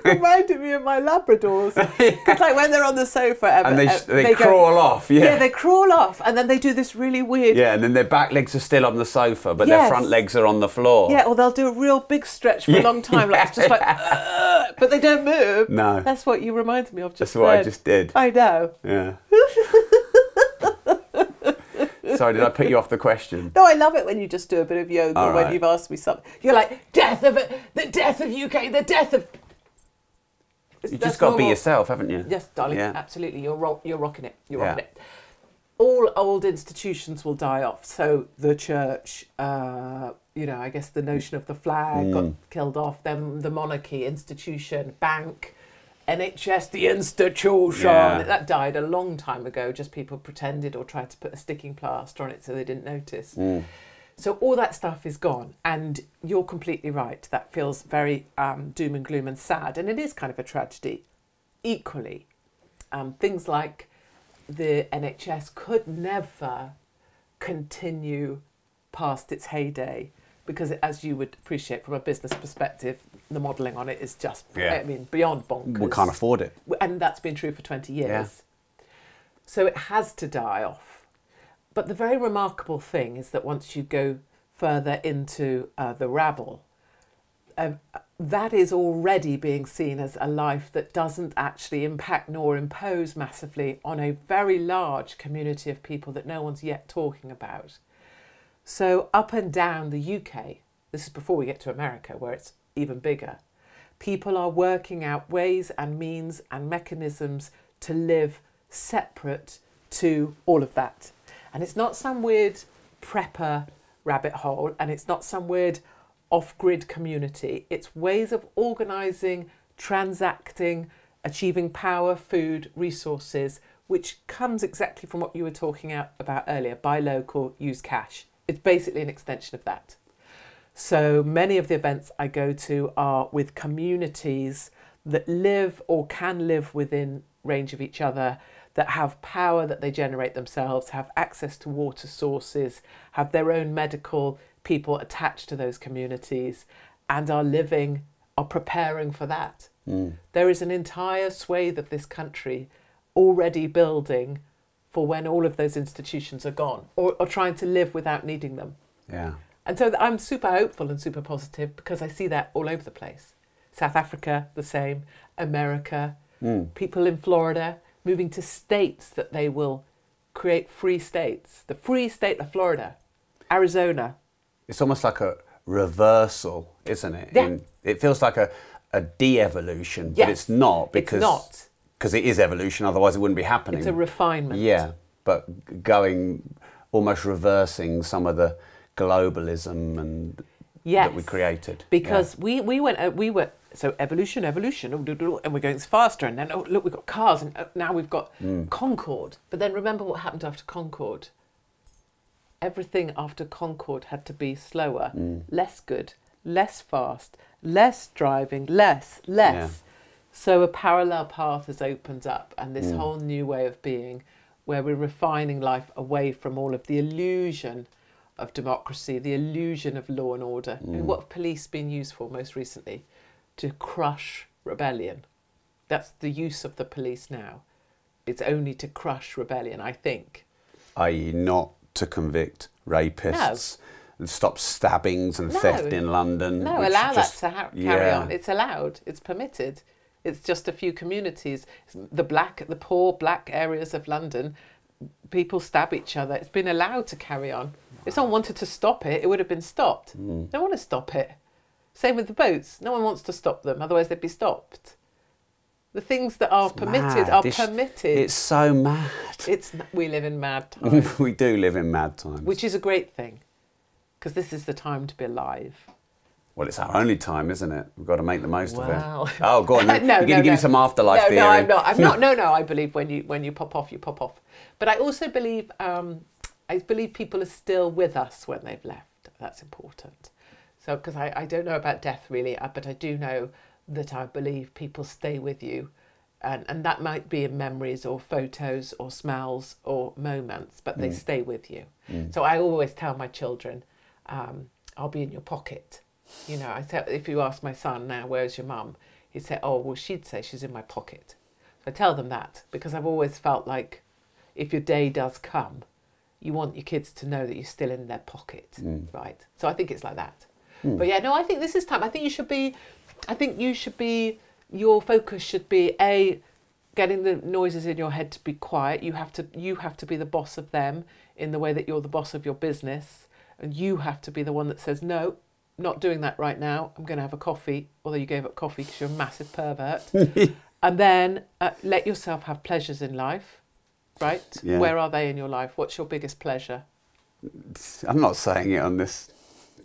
Reminded me of my Labradors. Because like when they're on the sofa, And they, uh, they, go- crawl off, yeah. Yeah, they crawl off, and then they do this really weird. Yeah, and then their back legs are still on the sofa, but their front legs are on the floor. Yeah, or they'll do a real big stretch for a long time, like it's just like, but they don't move. No. that's what you reminded me of just That's what I just did. I know. Yeah. Sorry, did I put you off the question? No, I love it when you just do a bit of yoga when you've asked me something. You're like, death of the death of UK, the death of. You That's just got to be yourself, haven't you? Yes, darling, Yeah. absolutely. You're ro- you're rocking it. You're Yeah. rocking it. All old institutions will die off. So the church, uh, you know, I guess the notion of the flag got killed off. Then the monarchy, institution, bank, NHS, the institution Yeah. that died a long time ago. Just people pretended or tried to put a sticking plaster on it so they didn't notice. So all that stuff is gone, and you're completely right. That feels very um, doom and gloom and sad, and it is kind of a tragedy. Equally, um, things like the NHS could never continue past its heyday because as you would appreciate from a business perspective, the modelling on it is just, Yeah. I mean, beyond bonkers. We can't afford it. and that's been true for 20 years. Yeah. So it has to die off. But the very remarkable thing is that once you go further into uh, the rabble, um, that is already being seen as a life that doesn't actually impact nor impose massively on a very large community of people that no one's yet talking about. So, up and down the UK, this is before we get to America, where it's even bigger, people are working out ways and means and mechanisms to live separate to all of that. And it's not some weird prepper rabbit hole and it's not some weird off grid community. It's ways of organising, transacting, achieving power, food, resources, which comes exactly from what you were talking about earlier buy local, use cash. It's basically an extension of that. So many of the events I go to are with communities that live or can live within range of each other, that have power that they generate themselves, have access to water sources, have their own medical people attached to those communities, and are living, are preparing for that. Mm. There is an entire swathe of this country already building for when all of those institutions are gone or, or trying to live without needing them. Yeah. And so I'm super hopeful and super positive because I see that all over the place. South Africa, the same. America, mm. people in Florida moving to states that they will create free states. The free state of Florida, Arizona. It's almost like a reversal, isn't it? Yeah. In- it feels like a, a de-evolution, Yes. but it's not It's because not. because it is evolution. Otherwise, it wouldn't be happening. It's a refinement. Yeah, but going almost reversing some of the globalism and that we Yes. created. because we we went uh, we were so evolution evolution and we're going faster and then oh look we've got cars and uh, now we've got Concorde. But then remember what happened after Concorde? Everything after Concorde had to be slower less good less fast less driving less less. Yeah. so a parallel path has opened up and this whole new way of being where we're refining life away from all of the illusion of democracy, the illusion of law and order. I mean, mm. what have police been used for most recently? To crush rebellion. That's the use of the police now. It's only to crush rebellion, I think. i.e., not to convict rapists, and stop stabbings and theft in London. No, allow just- that to ha- carry yeah. on. It's allowed. It's permitted. It's just a few communities. The black, the poor black areas of London, people stab each other. It's been allowed to carry on. If someone wanted to stop it, it would have been stopped. Hmm. No one to stop it. Same with the boats. No one wants to stop them, otherwise they'd be stopped. The things that are permitted Mad. are permitted. It's so mad. It's we live in mad times, we do live in mad times. which is a great thing, because this is the time to be alive. well, it's our only time, isn't it? We've got to make the most Wow. of it. Oh, go on. no, You're no, going to give no. me some afterlife no, theory. No, I'm not. I'm not. No, no. I believe when you when you pop off, you pop off. But I also believe um, I believe people are still with us when they've left. That's important. So because I, I don't know about death really, uh, but I do know that I believe people stay with you, and and that might be in memories or photos or smells or moments, but they stay with you. So I always tell my children, um, I'll be in your pocket. You know, I tell if you ask my son now, where's your mum? He'd say, oh well, she'd say she's in my pocket. I tell them that because I've always felt like if your day does come, you want your kids to know that you're still in their pocket, right? So I think it's like that. But yeah, no, I think this is time. I think you should be, I think you should be, your focus should be a getting the noises in your head to be quiet. You have to you have to be the boss of them in the way that you're the boss of your business, and you have to be the one that says no. Not doing that right now. I'm going to have a coffee, although you gave up coffee because you're a massive pervert. and then uh, let yourself have pleasures in life, right? Yeah. Where are they in your life? What's your biggest pleasure? I'm not saying it on this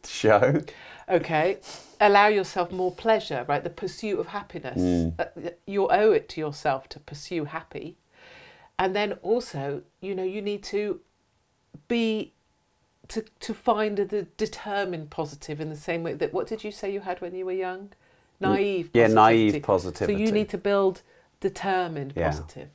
show. Okay. Allow yourself more pleasure, right? The pursuit of happiness. Uh, You owe it to yourself to pursue happy. And then also, you know, you need to be to to find the determined positive in the same way that what did you say you had when you were young? Naive. Yeah, naive positive. So you need to build determined Yeah. positive.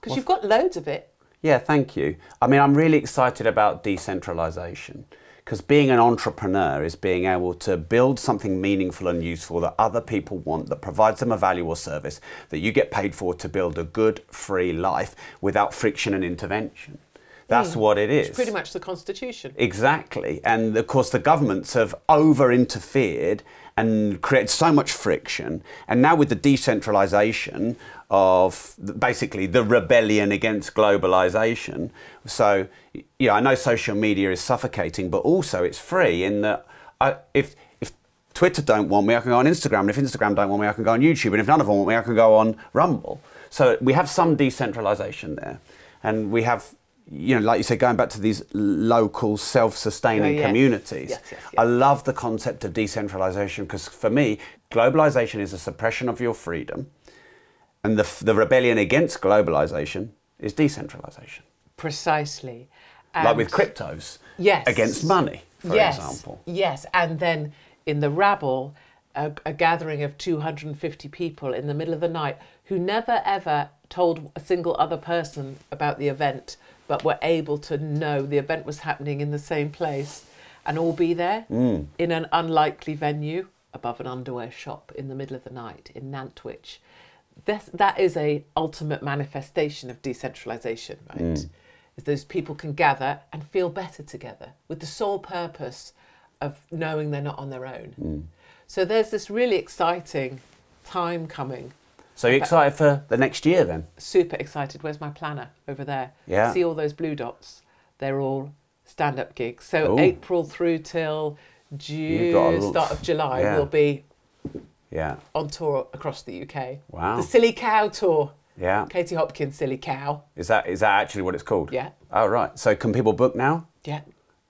Because you've got loads of it. Yeah, thank you. I mean, I'm really excited about decentralization because being an entrepreneur is being able to build something meaningful and useful that other people want, that provides them a value or service that you get paid for to build a good, free life without friction and intervention. That's hmm. what it is. It's pretty much the constitution. Exactly. And of course, the governments have over interfered and created so much friction. And now, with the decentralization of basically the rebellion against globalization, so yeah, I know social media is suffocating, but also it's free in that I, if, if Twitter don't want me, I can go on Instagram. And if Instagram don't want me, I can go on YouTube. And if none of them want me, I can go on Rumble. So we have some decentralization there. And we have you know, like you said, going back to these local self-sustaining Oh, yes. communities. Yes, yes. I love the concept of decentralization because for me, globalization is a suppression of your freedom, and the, the rebellion against globalization is decentralization. Precisely. like with cryptos Yes. against money, for yes, example. Yes, and then in the rabble, a, a gathering of 250 people in the middle of the night who never ever told a single other person about the event, but were able to know the event was happening in the same place and all be there Mm. in an unlikely venue above an underwear shop in the middle of the night in Nantwich. This, that is a ultimate manifestation of decentralization, right? Mm. Is those people can gather and feel better together with the sole purpose of knowing they're not on their own. Mm. So there's this really exciting time coming. So you excited for the next year then? Super excited. Where's my planner over there? Yeah. See all those blue dots? They're all stand-up gigs. So Ooh. April through till You've got a June, start of July, yeah. we'll be Yeah. on tour across the UK. Wow. The Silly Cow tour. Yeah. Katie Hopkins, Silly Cow. Is that is that actually what it's called? Yeah. Oh right. So can people book now? Yeah.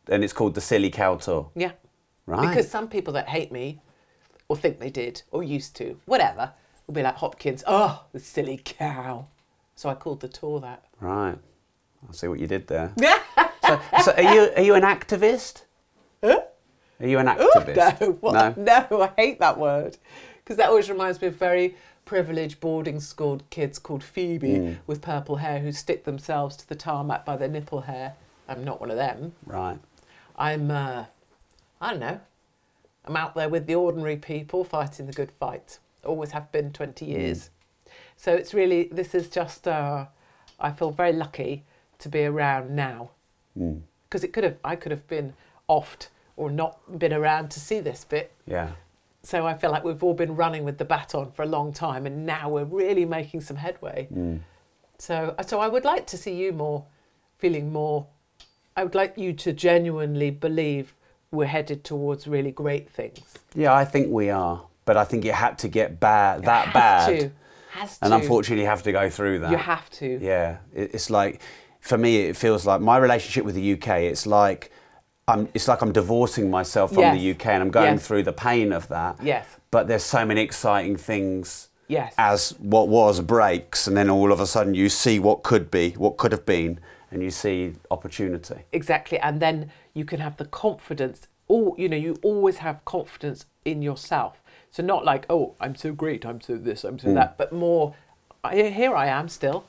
And it's called the Silly Cow Tour. Yeah. Right. Because some people that hate me, or think they did, or used to, whatever, will be like Hopkins, oh, the silly cow. So I called the tour that. Right. I see what you did there. Yeah. So, so are you are you an activist? Huh? Are you an activist? no, what? no, I hate that word. Because that always reminds me of very privileged boarding school kids called Phoebe Hmm. with purple hair who stick themselves to the tarmac by their nipple hair. I'm not one of them. Right. I'm, uh, I don't know, I'm out there with the ordinary people fighting the good fight. Always have been 20 years. So it's really, this is just, uh, I feel very lucky to be around now. Because it could have, I could have been offed or not been around to see this bit. Yeah. So I feel like we've all been running with the baton for a long time and now we're really making some headway. Mm. So, uh, so I would like to see you more, feeling more. I would like you to genuinely believe we're headed towards really great things. Yeah, I think we are. But I think it had to get bad that Has bad. To, has to. And unfortunately you have to go through that. you have to. Yeah. It's like for me it feels like my relationship with the UK, it's like I'm it's like I'm divorcing myself from the UK and I'm going Yes. through the pain of that. Yes. But there's so many exciting things Yes. as what was breaks and then all of a sudden you see what could be, what could have been, and you see opportunity. Exactly. And then you can have the confidence. All you know, you always have confidence in yourself. So not like, oh, I'm so great, I'm so this, I'm so Hmm. that, but more, I, here I am still.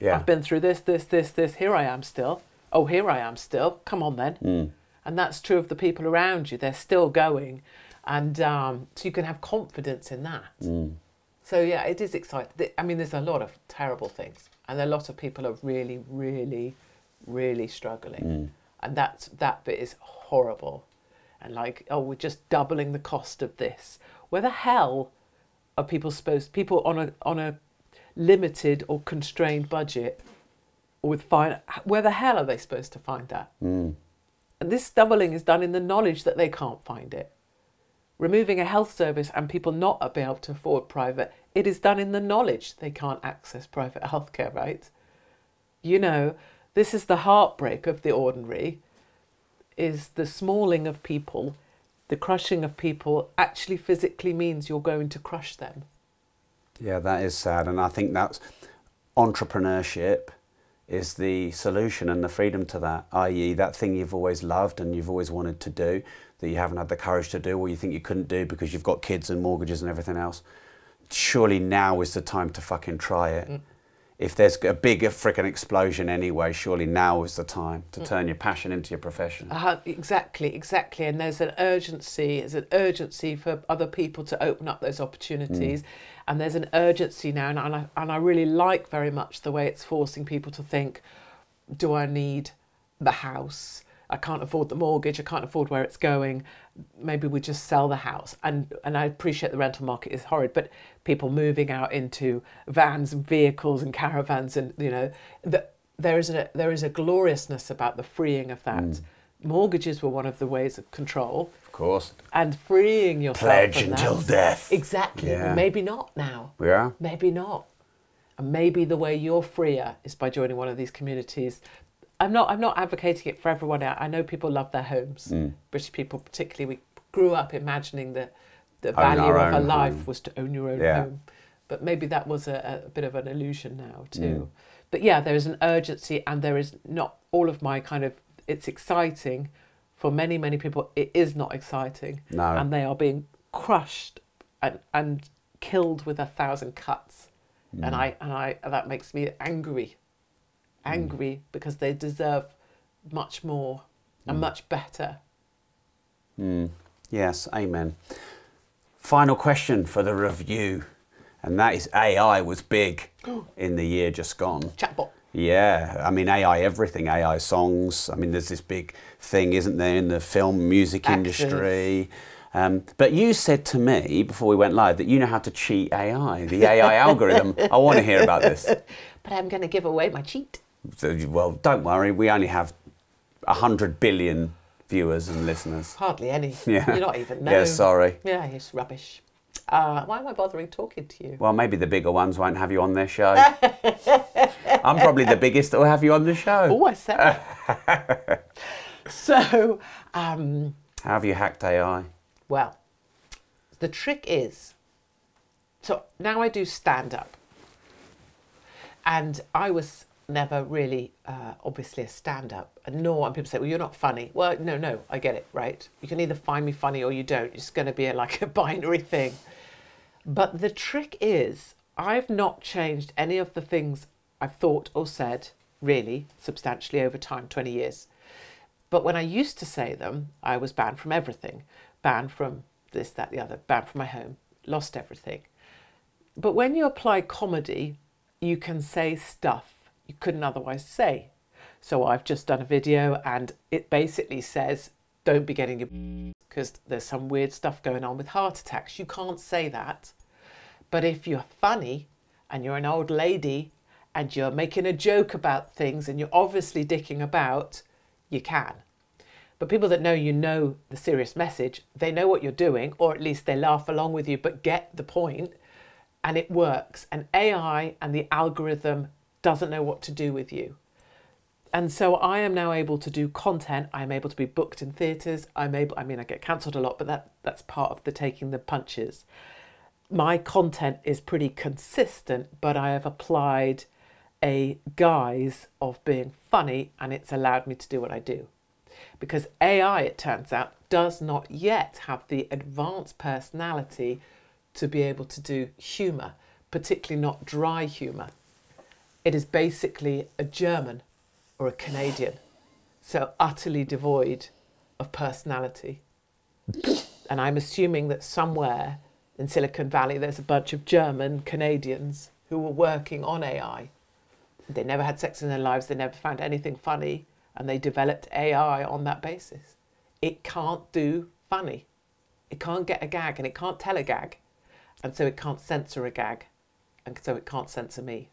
Yeah. I've been through this, this, this, this. Here I am still. Oh, here I am still. Come on then. Hmm. And that's true of the people around you. They're still going, and um, so you can have confidence in that. Hmm. So yeah, it is exciting. I mean, there's a lot of terrible things, and a lot of people are really, really, really struggling, and that's that bit is horrible. And like, oh, we're just doubling the cost of this. Where the hell are people supposed? People on a on a limited or constrained budget, with fine. Where the hell are they supposed to find that? And this doubling is done in the knowledge that they can't find it removing a health service and people not be able to afford private, it is done in the knowledge they can't access private healthcare, right? You know, this is the heartbreak of the ordinary, is the smalling of people, the crushing of people actually physically means you're going to crush them. Yeah, that is sad, and I think that's entrepreneurship is the solution and the freedom to that. I.e., that thing you've always loved and you've always wanted to do that you haven't had the courage to do, or you think you couldn't do because you've got kids and mortgages and everything else. Surely now is the time to fucking try it. if there's a bigger freaking explosion anyway, surely now is the time to turn your passion into your profession. Uh, exactly, exactly. And there's an urgency, there's an urgency for other people to open up those opportunities. And there's an urgency now, and I, and I really like very much the way it's forcing people to think do I need the house? I can't afford the mortgage, I can't afford where it's going. Maybe we just sell the house. And and I appreciate the rental market is horrid, but people moving out into vans and vehicles and caravans and you know that there is a there is a gloriousness about the freeing of that. Mm. Mortgages were one of the ways of control course. and freeing yourself Pledge until that. death. Exactly. Yeah. Maybe not now. Yeah. Maybe not. And maybe the way you're freer is by joining one of these communities. I'm not. I'm not advocating it for everyone. I know people love their homes. Mm. British people, particularly, we grew up imagining that the value of a life home. was to own your own Yeah. home. But maybe that was a, a bit of an illusion now too. Mm. But yeah, there is an urgency, and there is not all of my kind of. It's exciting. For many, many people, it is not exciting No. and they are being crushed and, and killed with a thousand cuts. Mm. And I and I and that makes me angry, mm. angry because they deserve much more and mm. much better. Yes, amen. Final question for the review, and that is AI was big in the year just gone. Chatbot. Yeah, I mean AI everything, AI songs. I mean, there's this big thing, isn't there, in the film music industry. Um, but you said to me before we went live that you know how to cheat AI, the AI algorithm. I want to hear about this. But I'm going to give away my cheat. So, well, don't worry, we only have hundred billion viewers and listeners. Hardly any. Yeah. You don't even know. Yeah, sorry. Yeah, it's rubbish. Uh, why am I bothering talking to you? Well, maybe the bigger ones won't have you on their show. I'm probably the biggest that will have you on the show. Oh, I said so, um, How have you hacked AI? Well, the trick is so now I do stand up, and I was never really, uh, obviously, a stand up. And nor, and people say, well, you're not funny. Well, no, no, I get it, right? You can either find me funny or you don't. It's going to be a, like a binary thing. But the trick is, I've not changed any of the things I've thought or said really substantially over time 20 years. But when I used to say them, I was banned from everything banned from this, that, the other, banned from my home, lost everything. But when you apply comedy, you can say stuff you couldn't otherwise say. So I've just done a video and it basically says, don't be getting your because there's some weird stuff going on with heart attacks. You can't say that. But if you're funny and you're an old lady and you're making a joke about things and you're obviously dicking about, you can. But people that know you know the serious message, they know what you're doing, or at least they laugh along with you, but get the point, and it works. And AI and the algorithm doesn't know what to do with you. And so I am now able to do content. I'm able to be booked in theatres. I'm able. I mean, I get cancelled a lot, but that that's part of the taking the punches. My content is pretty consistent, but I have applied a guise of being funny, and it's allowed me to do what I do because AI, it turns out, does not yet have the advanced personality to be able to do humour, particularly not dry humour. It is basically a German or a Canadian, so utterly devoid of personality. And I'm assuming that somewhere in Silicon Valley there's a bunch of German Canadians who were working on AI. They never had sex in their lives, they never found anything funny, and they developed AI on that basis. It can't do funny. It can't get a gag and it can't tell a gag. And so it can't censor a gag. And so it can't censor me.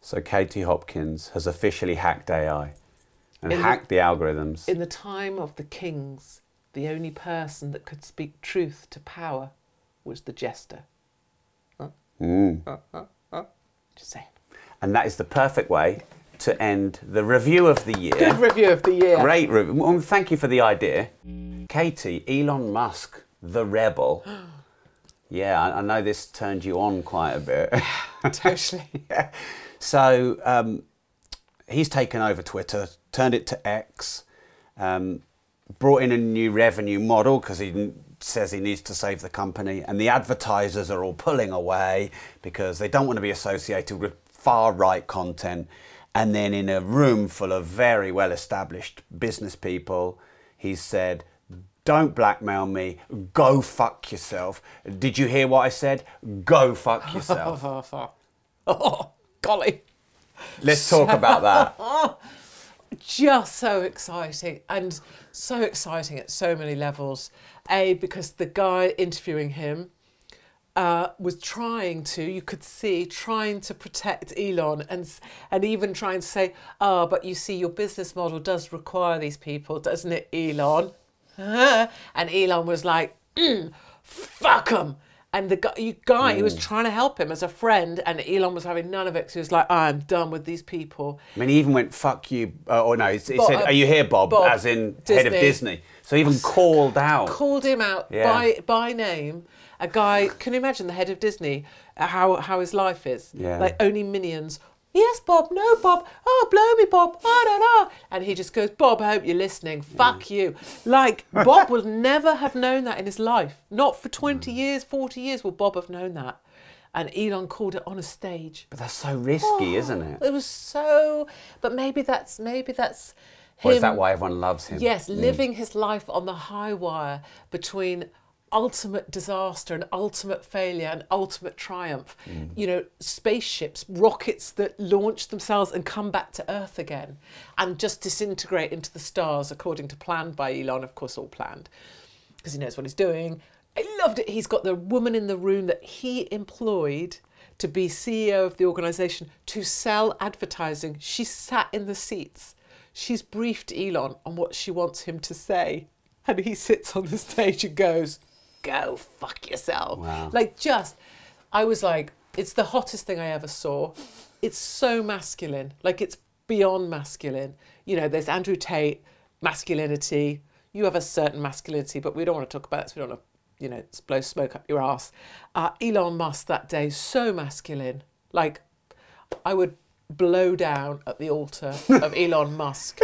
So Katie Hopkins has officially hacked AI and In the- hacked the algorithms. In the time of the kings, the only person that could speak truth to power was the jester. Mm. Just saying. And that is the perfect way to end the review of the year. Good review of the year. Great review. Well, thank you for the idea. Katie, Elon Musk, the rebel. Yeah, I, I know this turned you on quite a bit. Totally. So um, he's taken over Twitter, turned it to X, um, brought in a new revenue model because he says he needs to save the company, and the advertisers are all pulling away because they don't want to be associated with far right content, and then in a room full of very well established business people, he said, don't blackmail me. Go fuck yourself. Did you hear what I said? Go fuck yourself. oh, golly. Let's talk about that. Just so exciting and so exciting at so many levels. A, because the guy interviewing him uh, was trying to, you could see, trying to protect Elon and, and even trying to say, oh, but you see, your business model does require these people, doesn't it, Elon? and Elon was like, mm, fuck them. And the guy, you guy, he was trying to help him as a friend, and Elon was having none of it. So he was like, "I'm done with these people." I mean, he even went, fuck you. Uh, or no, he, he Bob- said, Are you here, Bob? Bob, As in head of Disney. So even called out. called him out Yeah. by by name. A guy, can you imagine the head of Disney? uh, How how his life is Yeah. like only minions. Yes, Bob. No, Bob. Oh, blow me, Bob. I don't know. And he just goes, Bob. I hope you're listening. Fuck mm. you. Like Bob will never have known that in his life. Not for twenty mm. years, forty years will Bob have known that. And Elon called it on a stage. But that's so risky, oh, isn't it? It was so. But maybe that's maybe that's. Him, Or is that why everyone loves him? Yes, mm. living his life on the high wire between ultimate disaster and ultimate failure and ultimate triumph. Mm. You know, spaceships, rockets that launch themselves and come back to Earth again and just disintegrate into the stars according to plan by Elon, of course, all planned because he knows what he's doing. I loved it. He's got the woman in the room that he employed to be CEO of the organization to sell advertising. She sat in the seats. She's briefed Elon on what she wants him to say. And he sits on the stage and goes, Go fuck yourself. Wow. Like, just, I was like, it's the hottest thing I ever saw. It's so masculine. Like, it's beyond masculine. You know, there's Andrew Tate, masculinity. You have a certain masculinity, but we don't want to talk about this. We don't want to, you know, blow smoke up your ass. Uh, Elon Musk that day, so masculine. Like, I would blow down at the altar of Elon Musk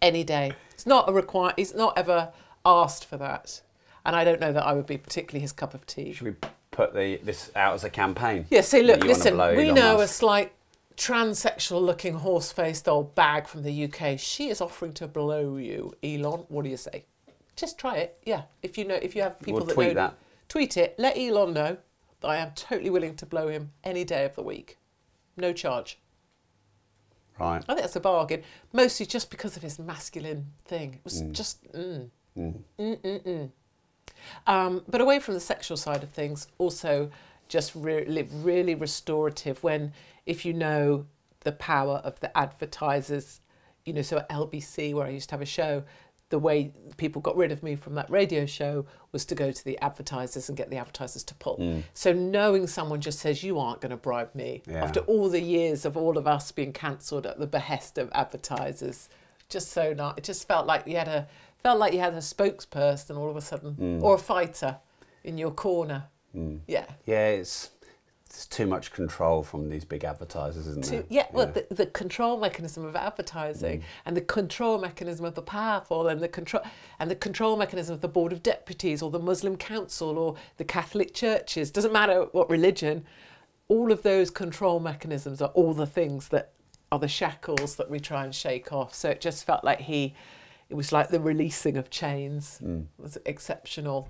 any day. It's not a require. He's not ever asked for that, and I don't know that I would be particularly his cup of tea. Should we put the, this out as a campaign? Yeah, say, look, listen, we Elon know a slight transsexual looking horse faced old bag from the UK. She is offering to blow you, Elon. What do you say? Just try it. Yeah. If you know if you have people We'll that tweet know that. tweet it, let Elon know that I am totally willing to blow him any day of the week. No charge. Right. I think that's a bargain, mostly just because of his masculine thing. It was just. Mm. Mm, mm, mm. Um, but away from the sexual side of things, also just really, really restorative when, if you know the power of the advertisers, you know, so at LBC, where I used to have a show, the way people got rid of me from that radio show was to go to the advertisers and get the advertisers to pull. Mm. So knowing someone just says, you aren't going to bribe me, Yeah. after all the years of all of us being cancelled at the behest of advertisers, just so not, it just felt like you had a, felt like you had a spokesperson all of a sudden, mm. or a fighter in your corner. Mm. Yeah. Yeah, it's, it's too much control from these big advertisers, isn't To, there? yeah, well, the, the control mechanism of advertising mm. and the control mechanism of the powerful and the control and the control mechanism of the board of deputies or the Muslim council or the Catholic churches doesn't matter what religion. All of those control mechanisms are all the things that are the shackles that we try and shake off. So it just felt like he, it was like the releasing of chains. It was exceptional.